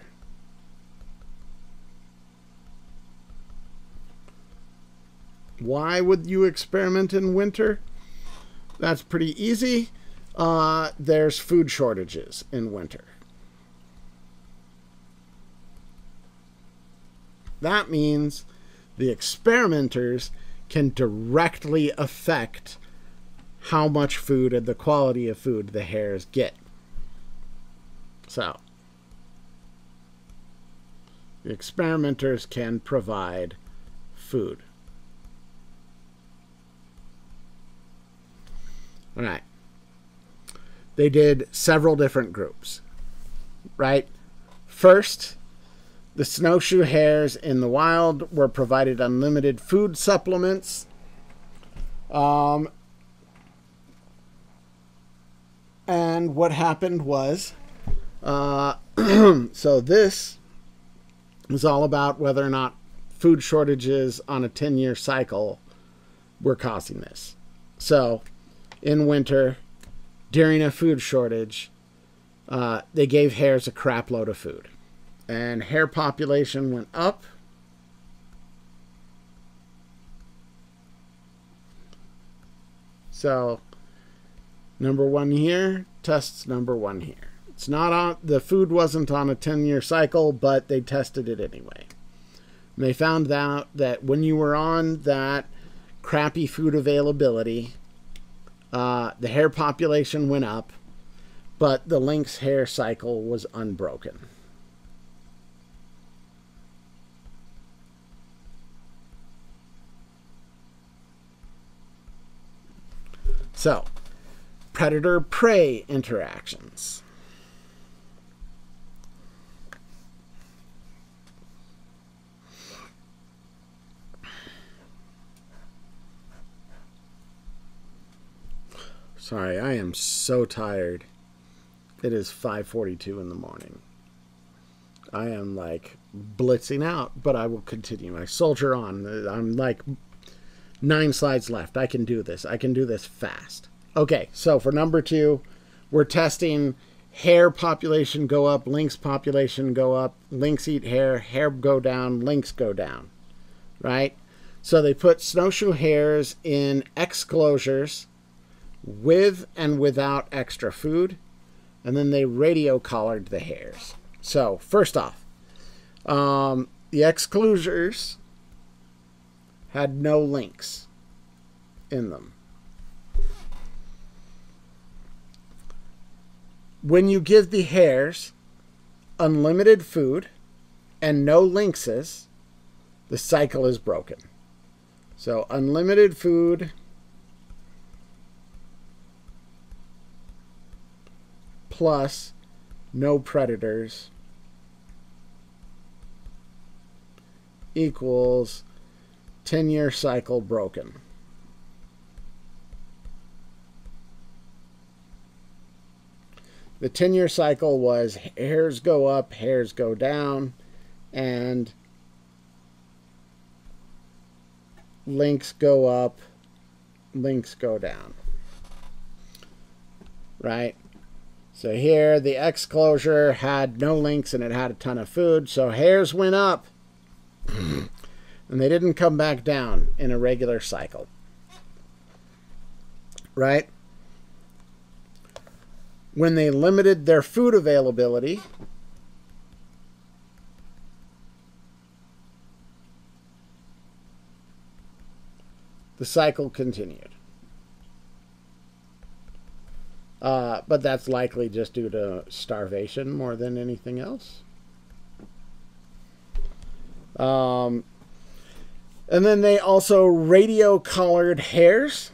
Why would you experiment in winter that's pretty easy uh, there's food shortages in winter that means the experimenters can directly affect how much food and the quality of food the hares get. So, the experimenters can provide food. All right. They did several different groups, right? First, the snowshoe hares in the wild were provided unlimited food supplements. Um, and what happened was uh, so this was all about whether or not food shortages on a 10 year cycle were causing this. So, in winter, during a food shortage, uh, they gave hares a crap load of food and hare population went up. So, number one here, tests number one here. It's not on, the food wasn't on a 10 year cycle, but they tested it anyway. And they found out that when you were on that crappy food availability, uh, the hare population went up, but the lynx hare cycle was unbroken. So, predator prey interactions. Sorry, I am so tired. It is 5:42 in the morning. I am like blitzing out, but I will continue. I soldier on. I'm like nine slides left. I can do this. I can do this fast. Okay, so for number two, we're testing hare population go up, lynx population go up, lynx eat hare, hare go down, lynx go down, right? So they put snowshoe hares in exclosures with and without extra food. And then they radio collared the hares. So, first off, um, the exclosures had no lynx in them. When you give the hares unlimited food and no lynxes, the cycle is broken. So, unlimited food plus no predators equals 10 year cycle broken. The 10 year cycle was hares go up, hares go down, and lynx go up, lynx go down. Right? So here the exclosure had no lynx and it had a ton of food. So hares went up and they didn't come back down in a regular cycle. Right? When they limited their food availability, the cycle continued. Uh, but that's likely just due to starvation more than anything else. Um, and then they also radio collared hares.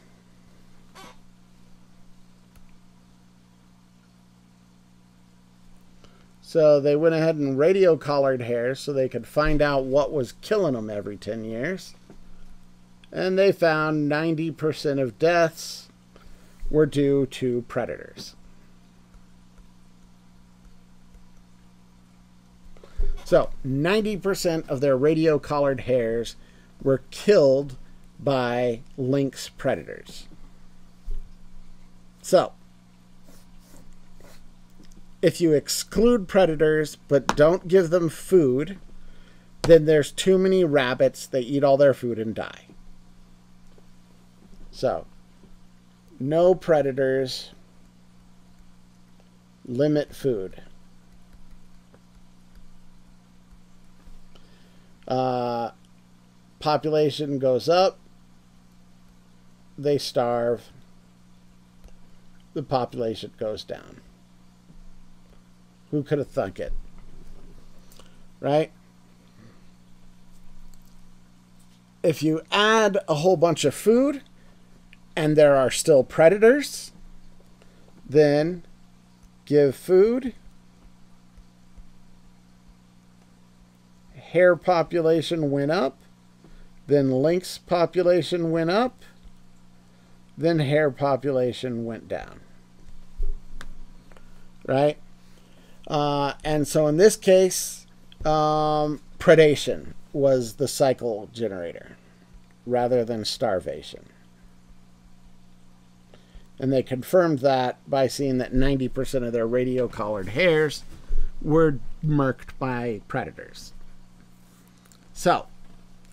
So they went ahead and radio collared hares so they could find out what was killing them every 10 years. And they found 90% of deaths were due to predators. So, 90% of their radio collared hares were killed by lynx predators. So, if you exclude predators but don't give them food, then there's too many rabbits that eat all their food and die. So, no predators, limit food. Uh, population goes up, they starve, the population goes down. Who could have thunk it? Right? If you add a whole bunch of food, and there are still predators, then give food. Hare population went up, then lynx population went up, then hare population went down. Right? Uh, and so in this case, um, predation was the cycle generator rather than starvation. And they confirmed that by seeing that 90% of their radio collared hares were marked by predators. So,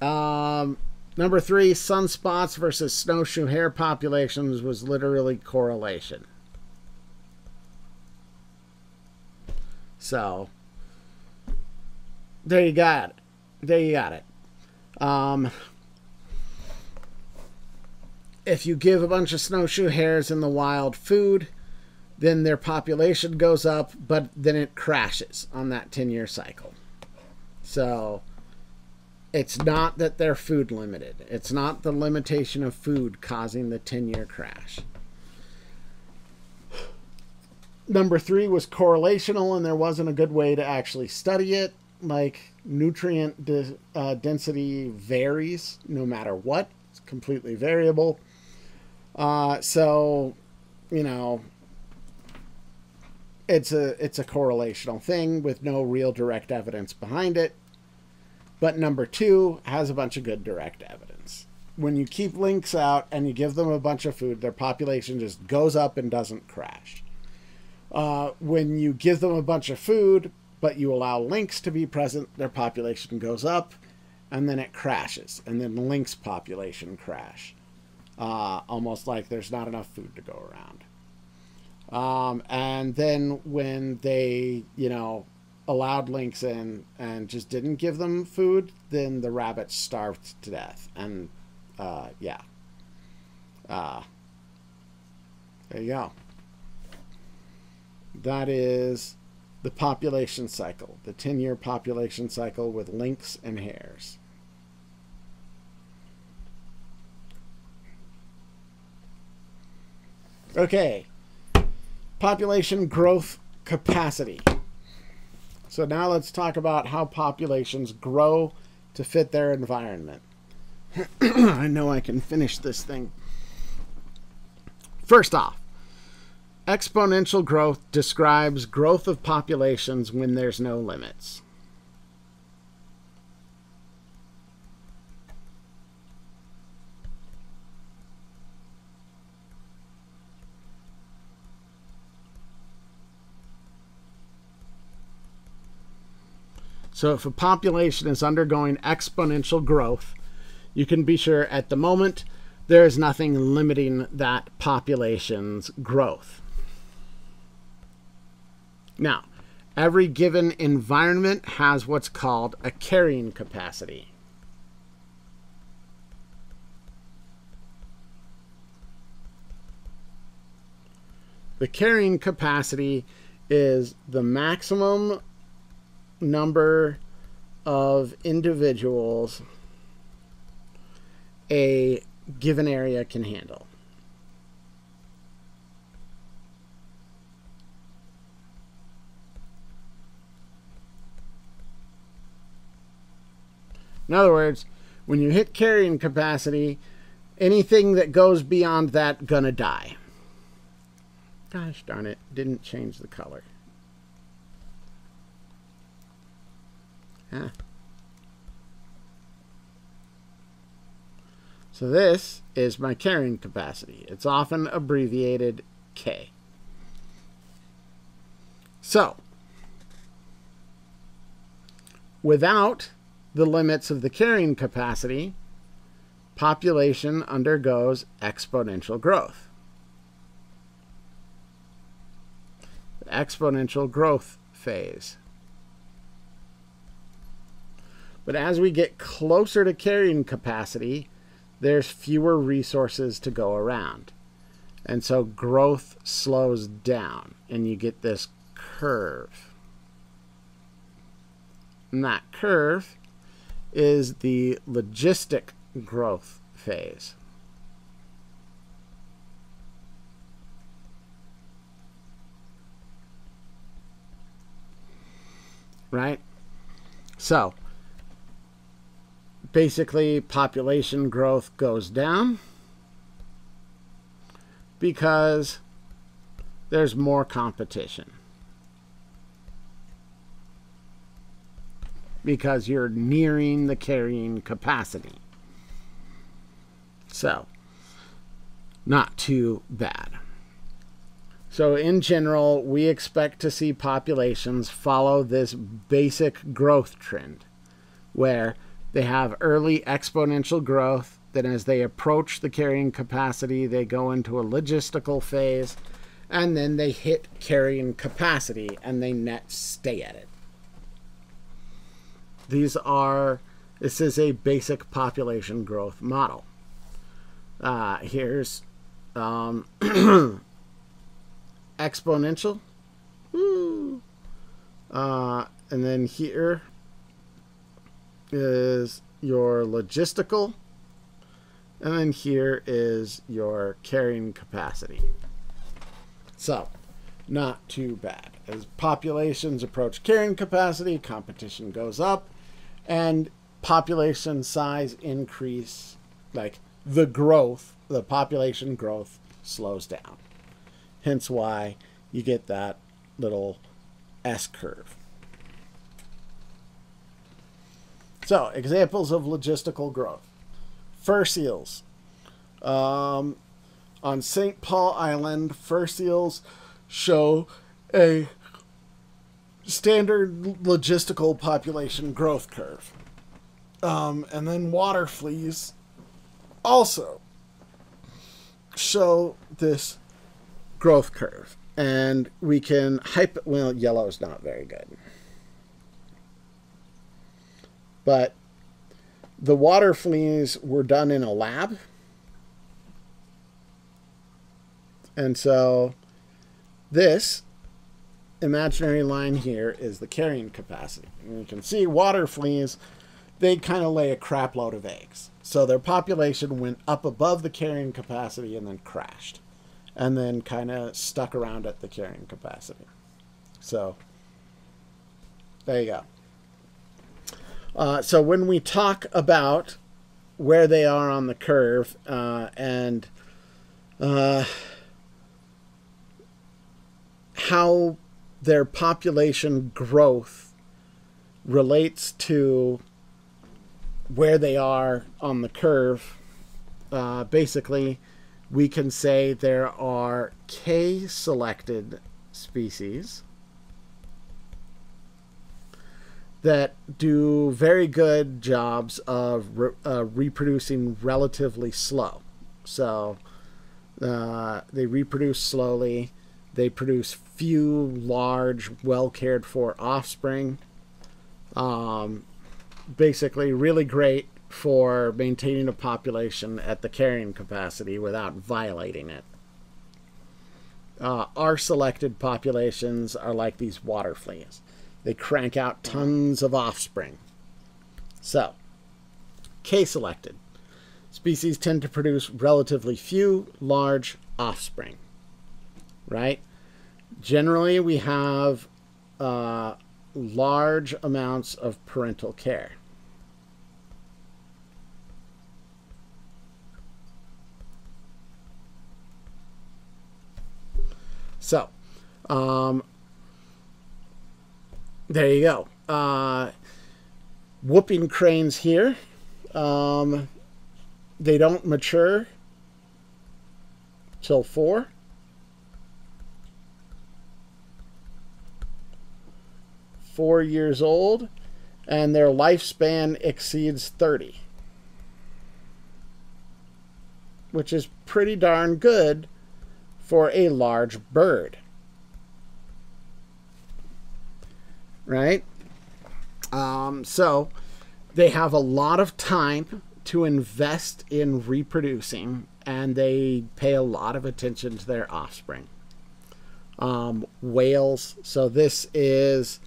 um, number three, sunspots versus snowshoe hare populations was literally correlation. So, there you got it. There you got it. Um, if you give a bunch of snowshoe hares in the wild food, then their population goes up, but then it crashes on that 10 year cycle. So it's not that they're food limited, it's not the limitation of food causing the 10 year crash. Number three was correlational, and there wasn't a good way to actually study it. Like nutrient de- uh, density varies no matter what, it's completely variable. Uh, so, you know, it's a it's a correlational thing with no real direct evidence behind it. But number two has a bunch of good direct evidence. When you keep lynx out and you give them a bunch of food, their population just goes up and doesn't crash. Uh, when you give them a bunch of food, but you allow lynx to be present, their population goes up, and then it crashes, and then lynx population crash, uh, almost like there's not enough food to go around. Um, and then when they, you know, allowed lynx in and just didn't give them food, then the rabbits starved to death. And uh, yeah, uh, there you go. That is the population cycle, the 10 year population cycle with lynx and hares. Okay, population growth capacity. So now let's talk about how populations grow to fit their environment. I know I can finish this thing. First off, Exponential growth describes growth of populations when there's no limits. So if a population is undergoing exponential growth, you can be sure at the moment there is nothing limiting that population's growth. Now, every given environment has what's called a carrying capacity. The carrying capacity is the maximum number of individuals a given area can handle. In other words, when you hit carrying capacity, anything that goes beyond that gonna die. Gosh darn it, didn't change the color. Huh. So this is my carrying capacity. It's often abbreviated K. So, without the limits of the carrying capacity, population undergoes exponential growth. The exponential growth phase. But as we get closer to carrying capacity, there's fewer resources to go around. And so growth slows down, and you get this curve. And that curve is the logistic growth phase. Right? So, basically, population growth goes down because there's more competition. because you're nearing the carrying capacity. So, not too bad. So, in general, we expect to see populations follow this basic growth trend where they have early exponential growth. Then, as they approach the carrying capacity, they go into a logistical phase and then they hit carrying capacity and they net stay at it. These are, this is a basic population growth model. Uh, here's um, exponential. Uh, and then here is your logistical. And then here is your carrying capacity. So, not too bad. As populations approach carrying capacity, competition goes up, and population size increase, like the growth, the population growth slows down. Hence why you get that little S curve. So, examples of logistical growth. Fur seals. Um, on St. Paul Island, fur seals show a standard logistical population growth curve. Um, and then water fleas also show this growth curve. And we can hype, well, yellow is not very good. But the water fleas were done in a lab. And so this imaginary line here is the carrying capacity. And you can see water fleas, they kind of lay a crap load of eggs. So their population went up above the carrying capacity and then crashed. And then kind of stuck around at the carrying capacity. So there you go. Uh, so when we talk about where they are on the curve uh, and uh, how their population growth relates to where they are on the curve, uh, basically, we can say there are K selected species that do very good jobs of re- uh, reproducing relatively slow. So uh, they reproduce slowly. They produce few large, well cared for offspring. Um, basically, really great for maintaining a population at the carrying capacity without violating it. Uh, R selected populations are like these water fleas. They crank out tons of offspring. So, K selected. Species tend to produce relatively few large offspring. Right? Generally, we have uh, large amounts of parental care. So, um, there you go. Uh, whooping cranes here. Um, they don't mature till four. Four years old, and their lifespan exceeds 30, which is pretty darn good for a large bird. Right? Um, so they have a lot of time to invest in reproducing and they pay a lot of attention to their offspring. Um, whales, so this is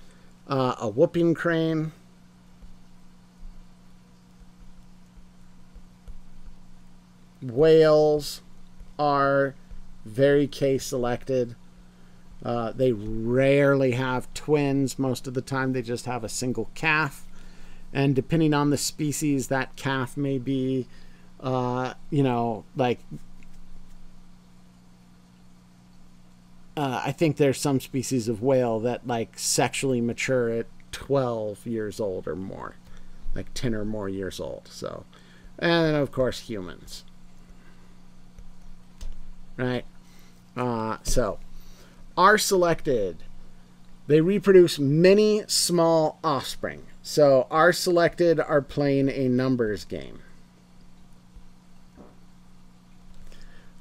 uh, a whooping crane. Whales are very K selected. Uh, they rarely have twins. Most of the time, they just have a single calf. And depending on the species, that calf may be, uh, you know, like. Uh, I think there's some species of whale that like sexually mature at 12 years old or more, like 10 or more years old. So, and of course, humans. Right? Uh, so, R selected. They reproduce many small offspring. So R selected are playing a numbers game.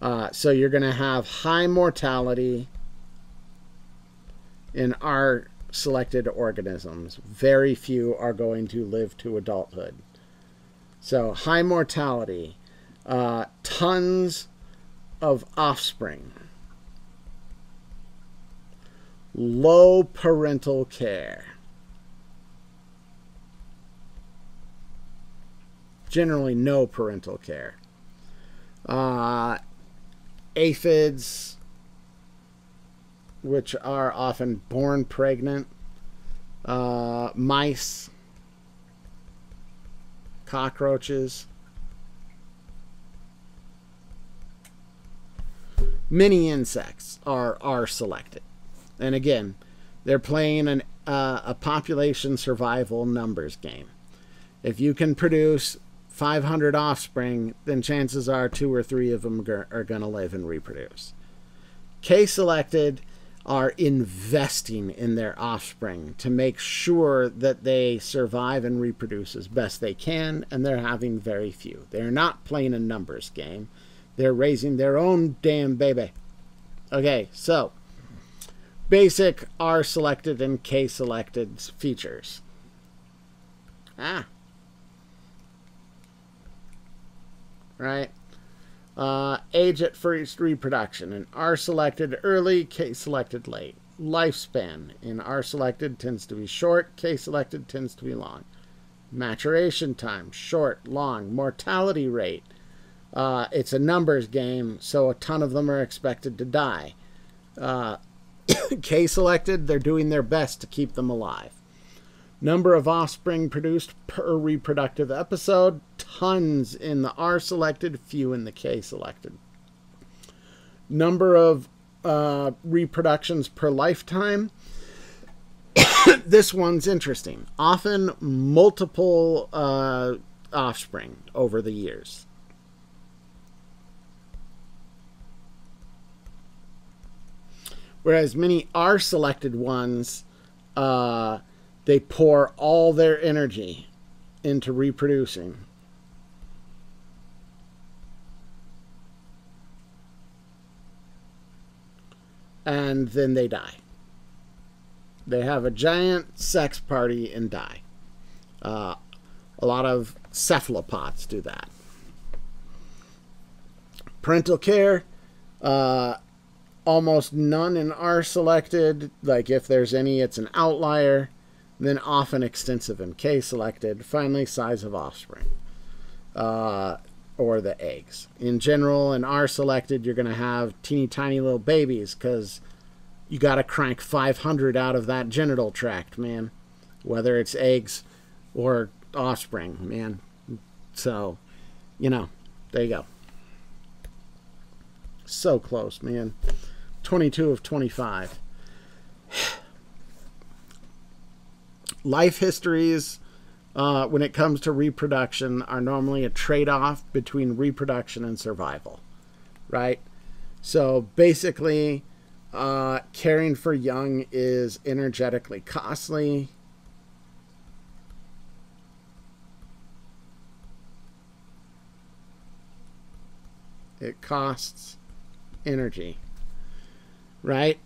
Uh, so you're going to have high mortality in R selected organisms. Very few are going to live to adulthood. So high mortality. uh, tons of offspring, low parental care. Generally, no parental care. Uh, aphids, which are often born pregnant, uh, mice, cockroaches. Many insects are R selected, and again, they're playing an uh, a population survival numbers game. If you can produce 500 offspring, then chances are two or three of them are going to live and reproduce. K selected are investing in their offspring to make sure that they survive and reproduce as best they can, and they're having very few. They're not playing a numbers game, they're raising their own damn baby. Okay, so basic R selected and K selected features. Ah. Right? Uh, age at first reproduction. In R selected early, K selected late. Lifespan in R selected tends to be short, K selected tends to be long. Maturation time, short, long. Mortality rate. Uh, it's a numbers game, so a ton of them are expected to die. Uh, K selected, they're doing their best to keep them alive. Number of offspring produced per reproductive episode, tons in the R selected, few in the K selected. Number of uh, reproductions per lifetime. this one's interesting. Often multiple uh, offspring over the years. Whereas many R selected ones, uh, they pour all their energy into reproducing. And then they die. They have a giant sex party and die. Uh, a lot of cephalopods do that. Parental care, uh, almost none in R selected. Like if there's any, it's an outlier then often extensive in K selected. Finally, size of offspring uh, or the eggs. In general, in R selected, you're going to have teeny tiny little babies because you got to crank 500 out of that genital tract, man. Whether it's eggs or offspring, man. So, you know, there you go. So close, man. 22 of 25. life histories uh, when it comes to reproduction are normally a trade-off between reproduction and survival right? So basically uh, caring for young is energetically costly. It costs energy right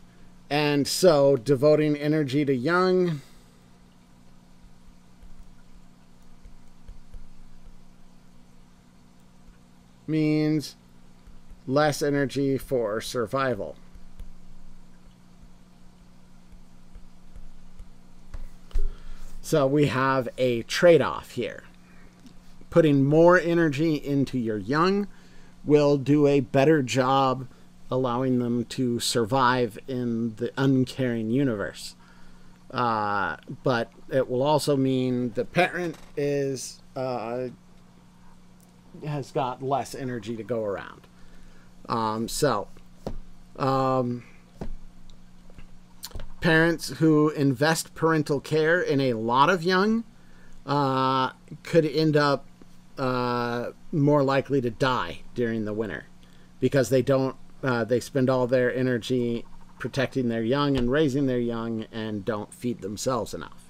and so devoting energy to young means less energy for survival. So we have a trade off here. Putting more energy into your young will do a better job allowing them to survive in the uncaring universe. Uh, but it will also mean the parent is uh, has got less energy to go around. Um, so, um, parents who invest parental care in a lot of young uh, could end up uh, more likely to die during the winter because they don't uh, they spend all their energy protecting their young and raising their young and don't feed themselves enough.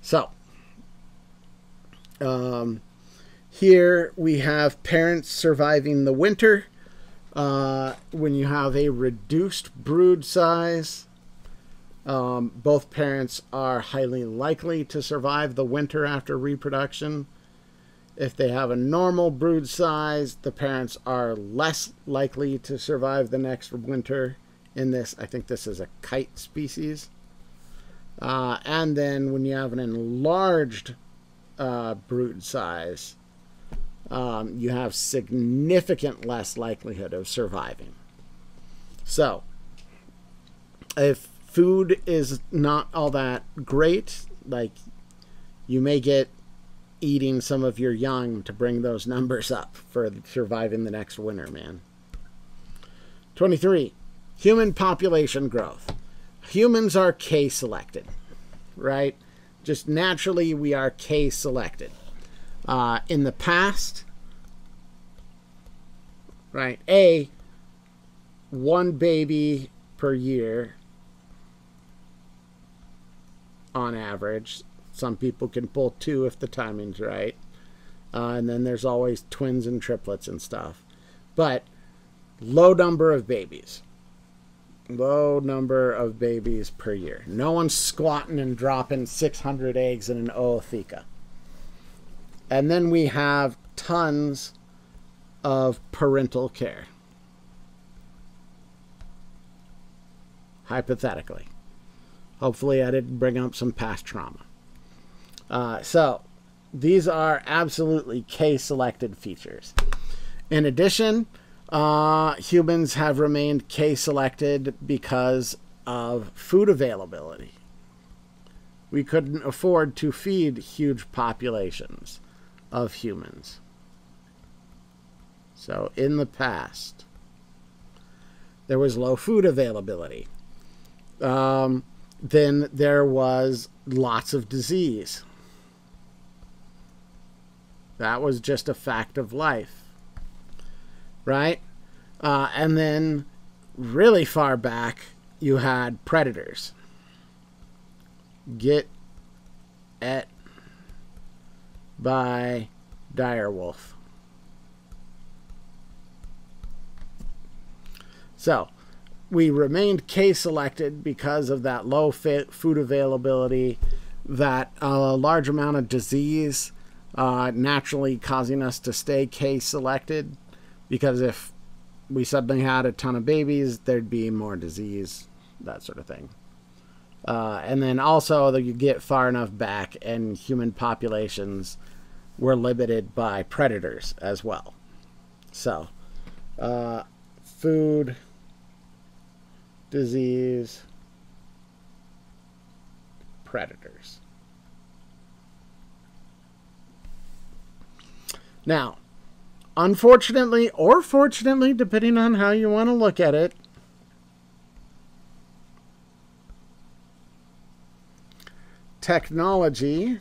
So, um, here we have parents surviving the winter. Uh, when you have a reduced brood size, um, both parents are highly likely to survive the winter after reproduction. If they have a normal brood size, the parents are less likely to survive the next winter in this. I think this is a kite species. Uh, and then when you have an enlarged uh, brood size, um, you have significant less likelihood of surviving. So, if food is not all that great, like you may get eating some of your young to bring those numbers up for surviving the next winter, man. 23. Human population growth. Humans are K selected, right? Just naturally, we are K selected. Uh, in the past, right? A, one baby per year on average. Some people can pull two if the timing's right. Uh, and then there's always twins and triplets and stuff. But low number of babies. Low number of babies per year. No one's squatting and dropping 600 eggs in an ootheca. And then we have tons of parental care. Hypothetically. Hopefully, I didn't bring up some past trauma. Uh, so, these are absolutely K selected features. In addition, uh, humans have remained K selected because of food availability. We couldn't afford to feed huge populations of humans. So, in the past, there was low food availability. Um, then there was lots of disease. That was just a fact of life. Right? Uh, and then, really far back, you had predators. Get et by direwolf. So, we remained K selected because of that low food availability, that uh, large amount of disease uh, naturally causing us to stay K selected. Because if we suddenly had a ton of babies, there'd be more disease, that sort of thing. Uh, and then also, that you get far enough back, and human populations were limited by predators as well. So, uh, food disease, predators. Now, unfortunately or fortunately, depending on how you want to look at it, technology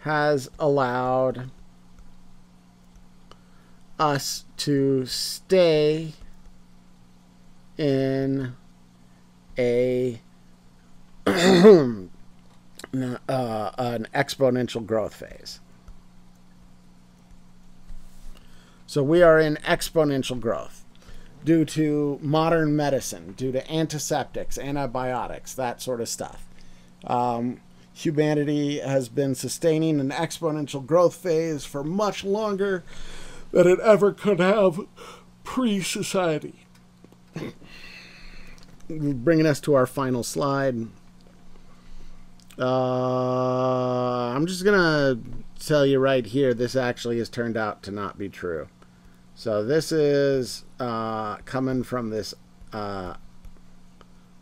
has allowed us to stay in a uh, an exponential growth phase. So we are in exponential growth due to modern medicine, due to antiseptics, antibiotics, that sort of stuff. Um, humanity has been sustaining an exponential growth phase for much longer than it ever could have pre society bringing us to our final slide. Uh, I'm just going to tell you right here, this actually has turned out to not be true. So this is uh, coming from this uh,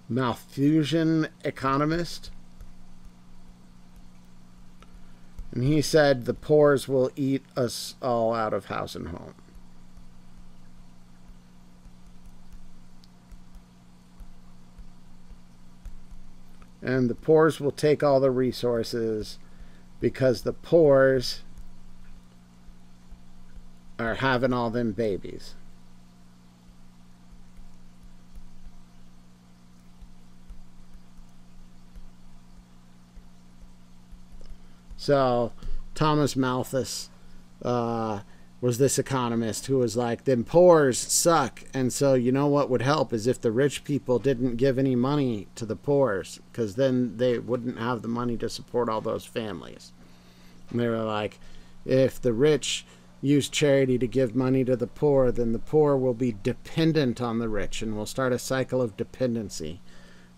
Malthusian economist. And he said the pores will eat us all out of house and home. And the pores will take all the resources because the pores are having all them babies. So Thomas Malthus uh, was this economist who was like, "Them poors suck," and so you know what would help is if the rich people didn't give any money to the poors, because then they wouldn't have the money to support all those families. And they were like, if the rich use charity to give money to the poor, then the poor will be dependent on the rich and will start a cycle of dependency.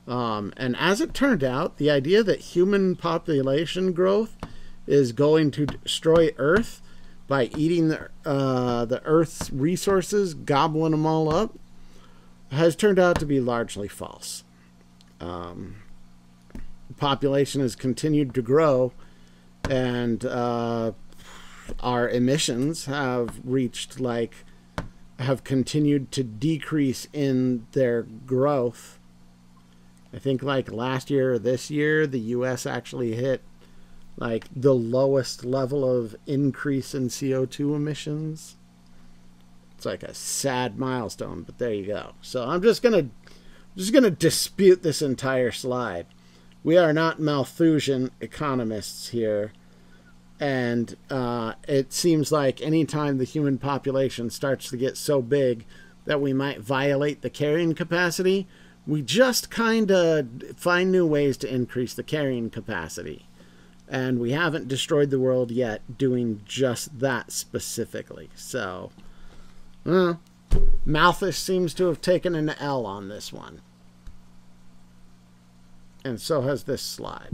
Um, and as it turned out, the idea that human population growth is going to destroy Earth by eating the, uh, the Earth's resources, gobbling them all up, has turned out to be largely false. Um, population has continued to grow, and uh, our emissions have reached like have continued to decrease in their growth. I think like last year or this year, the U.S. actually hit like the lowest level of increase in CO2 emissions. It's like a sad milestone, but there you go. So I'm just gonna just gonna dispute this entire slide. We are not Malthusian economists here, and uh, it seems like anytime the human population starts to get so big that we might violate the carrying capacity, we just kind of find new ways to increase the carrying capacity and we haven't destroyed the world yet doing just that specifically. So, uh, Malthus seems to have taken an L on this one. And so has this slide.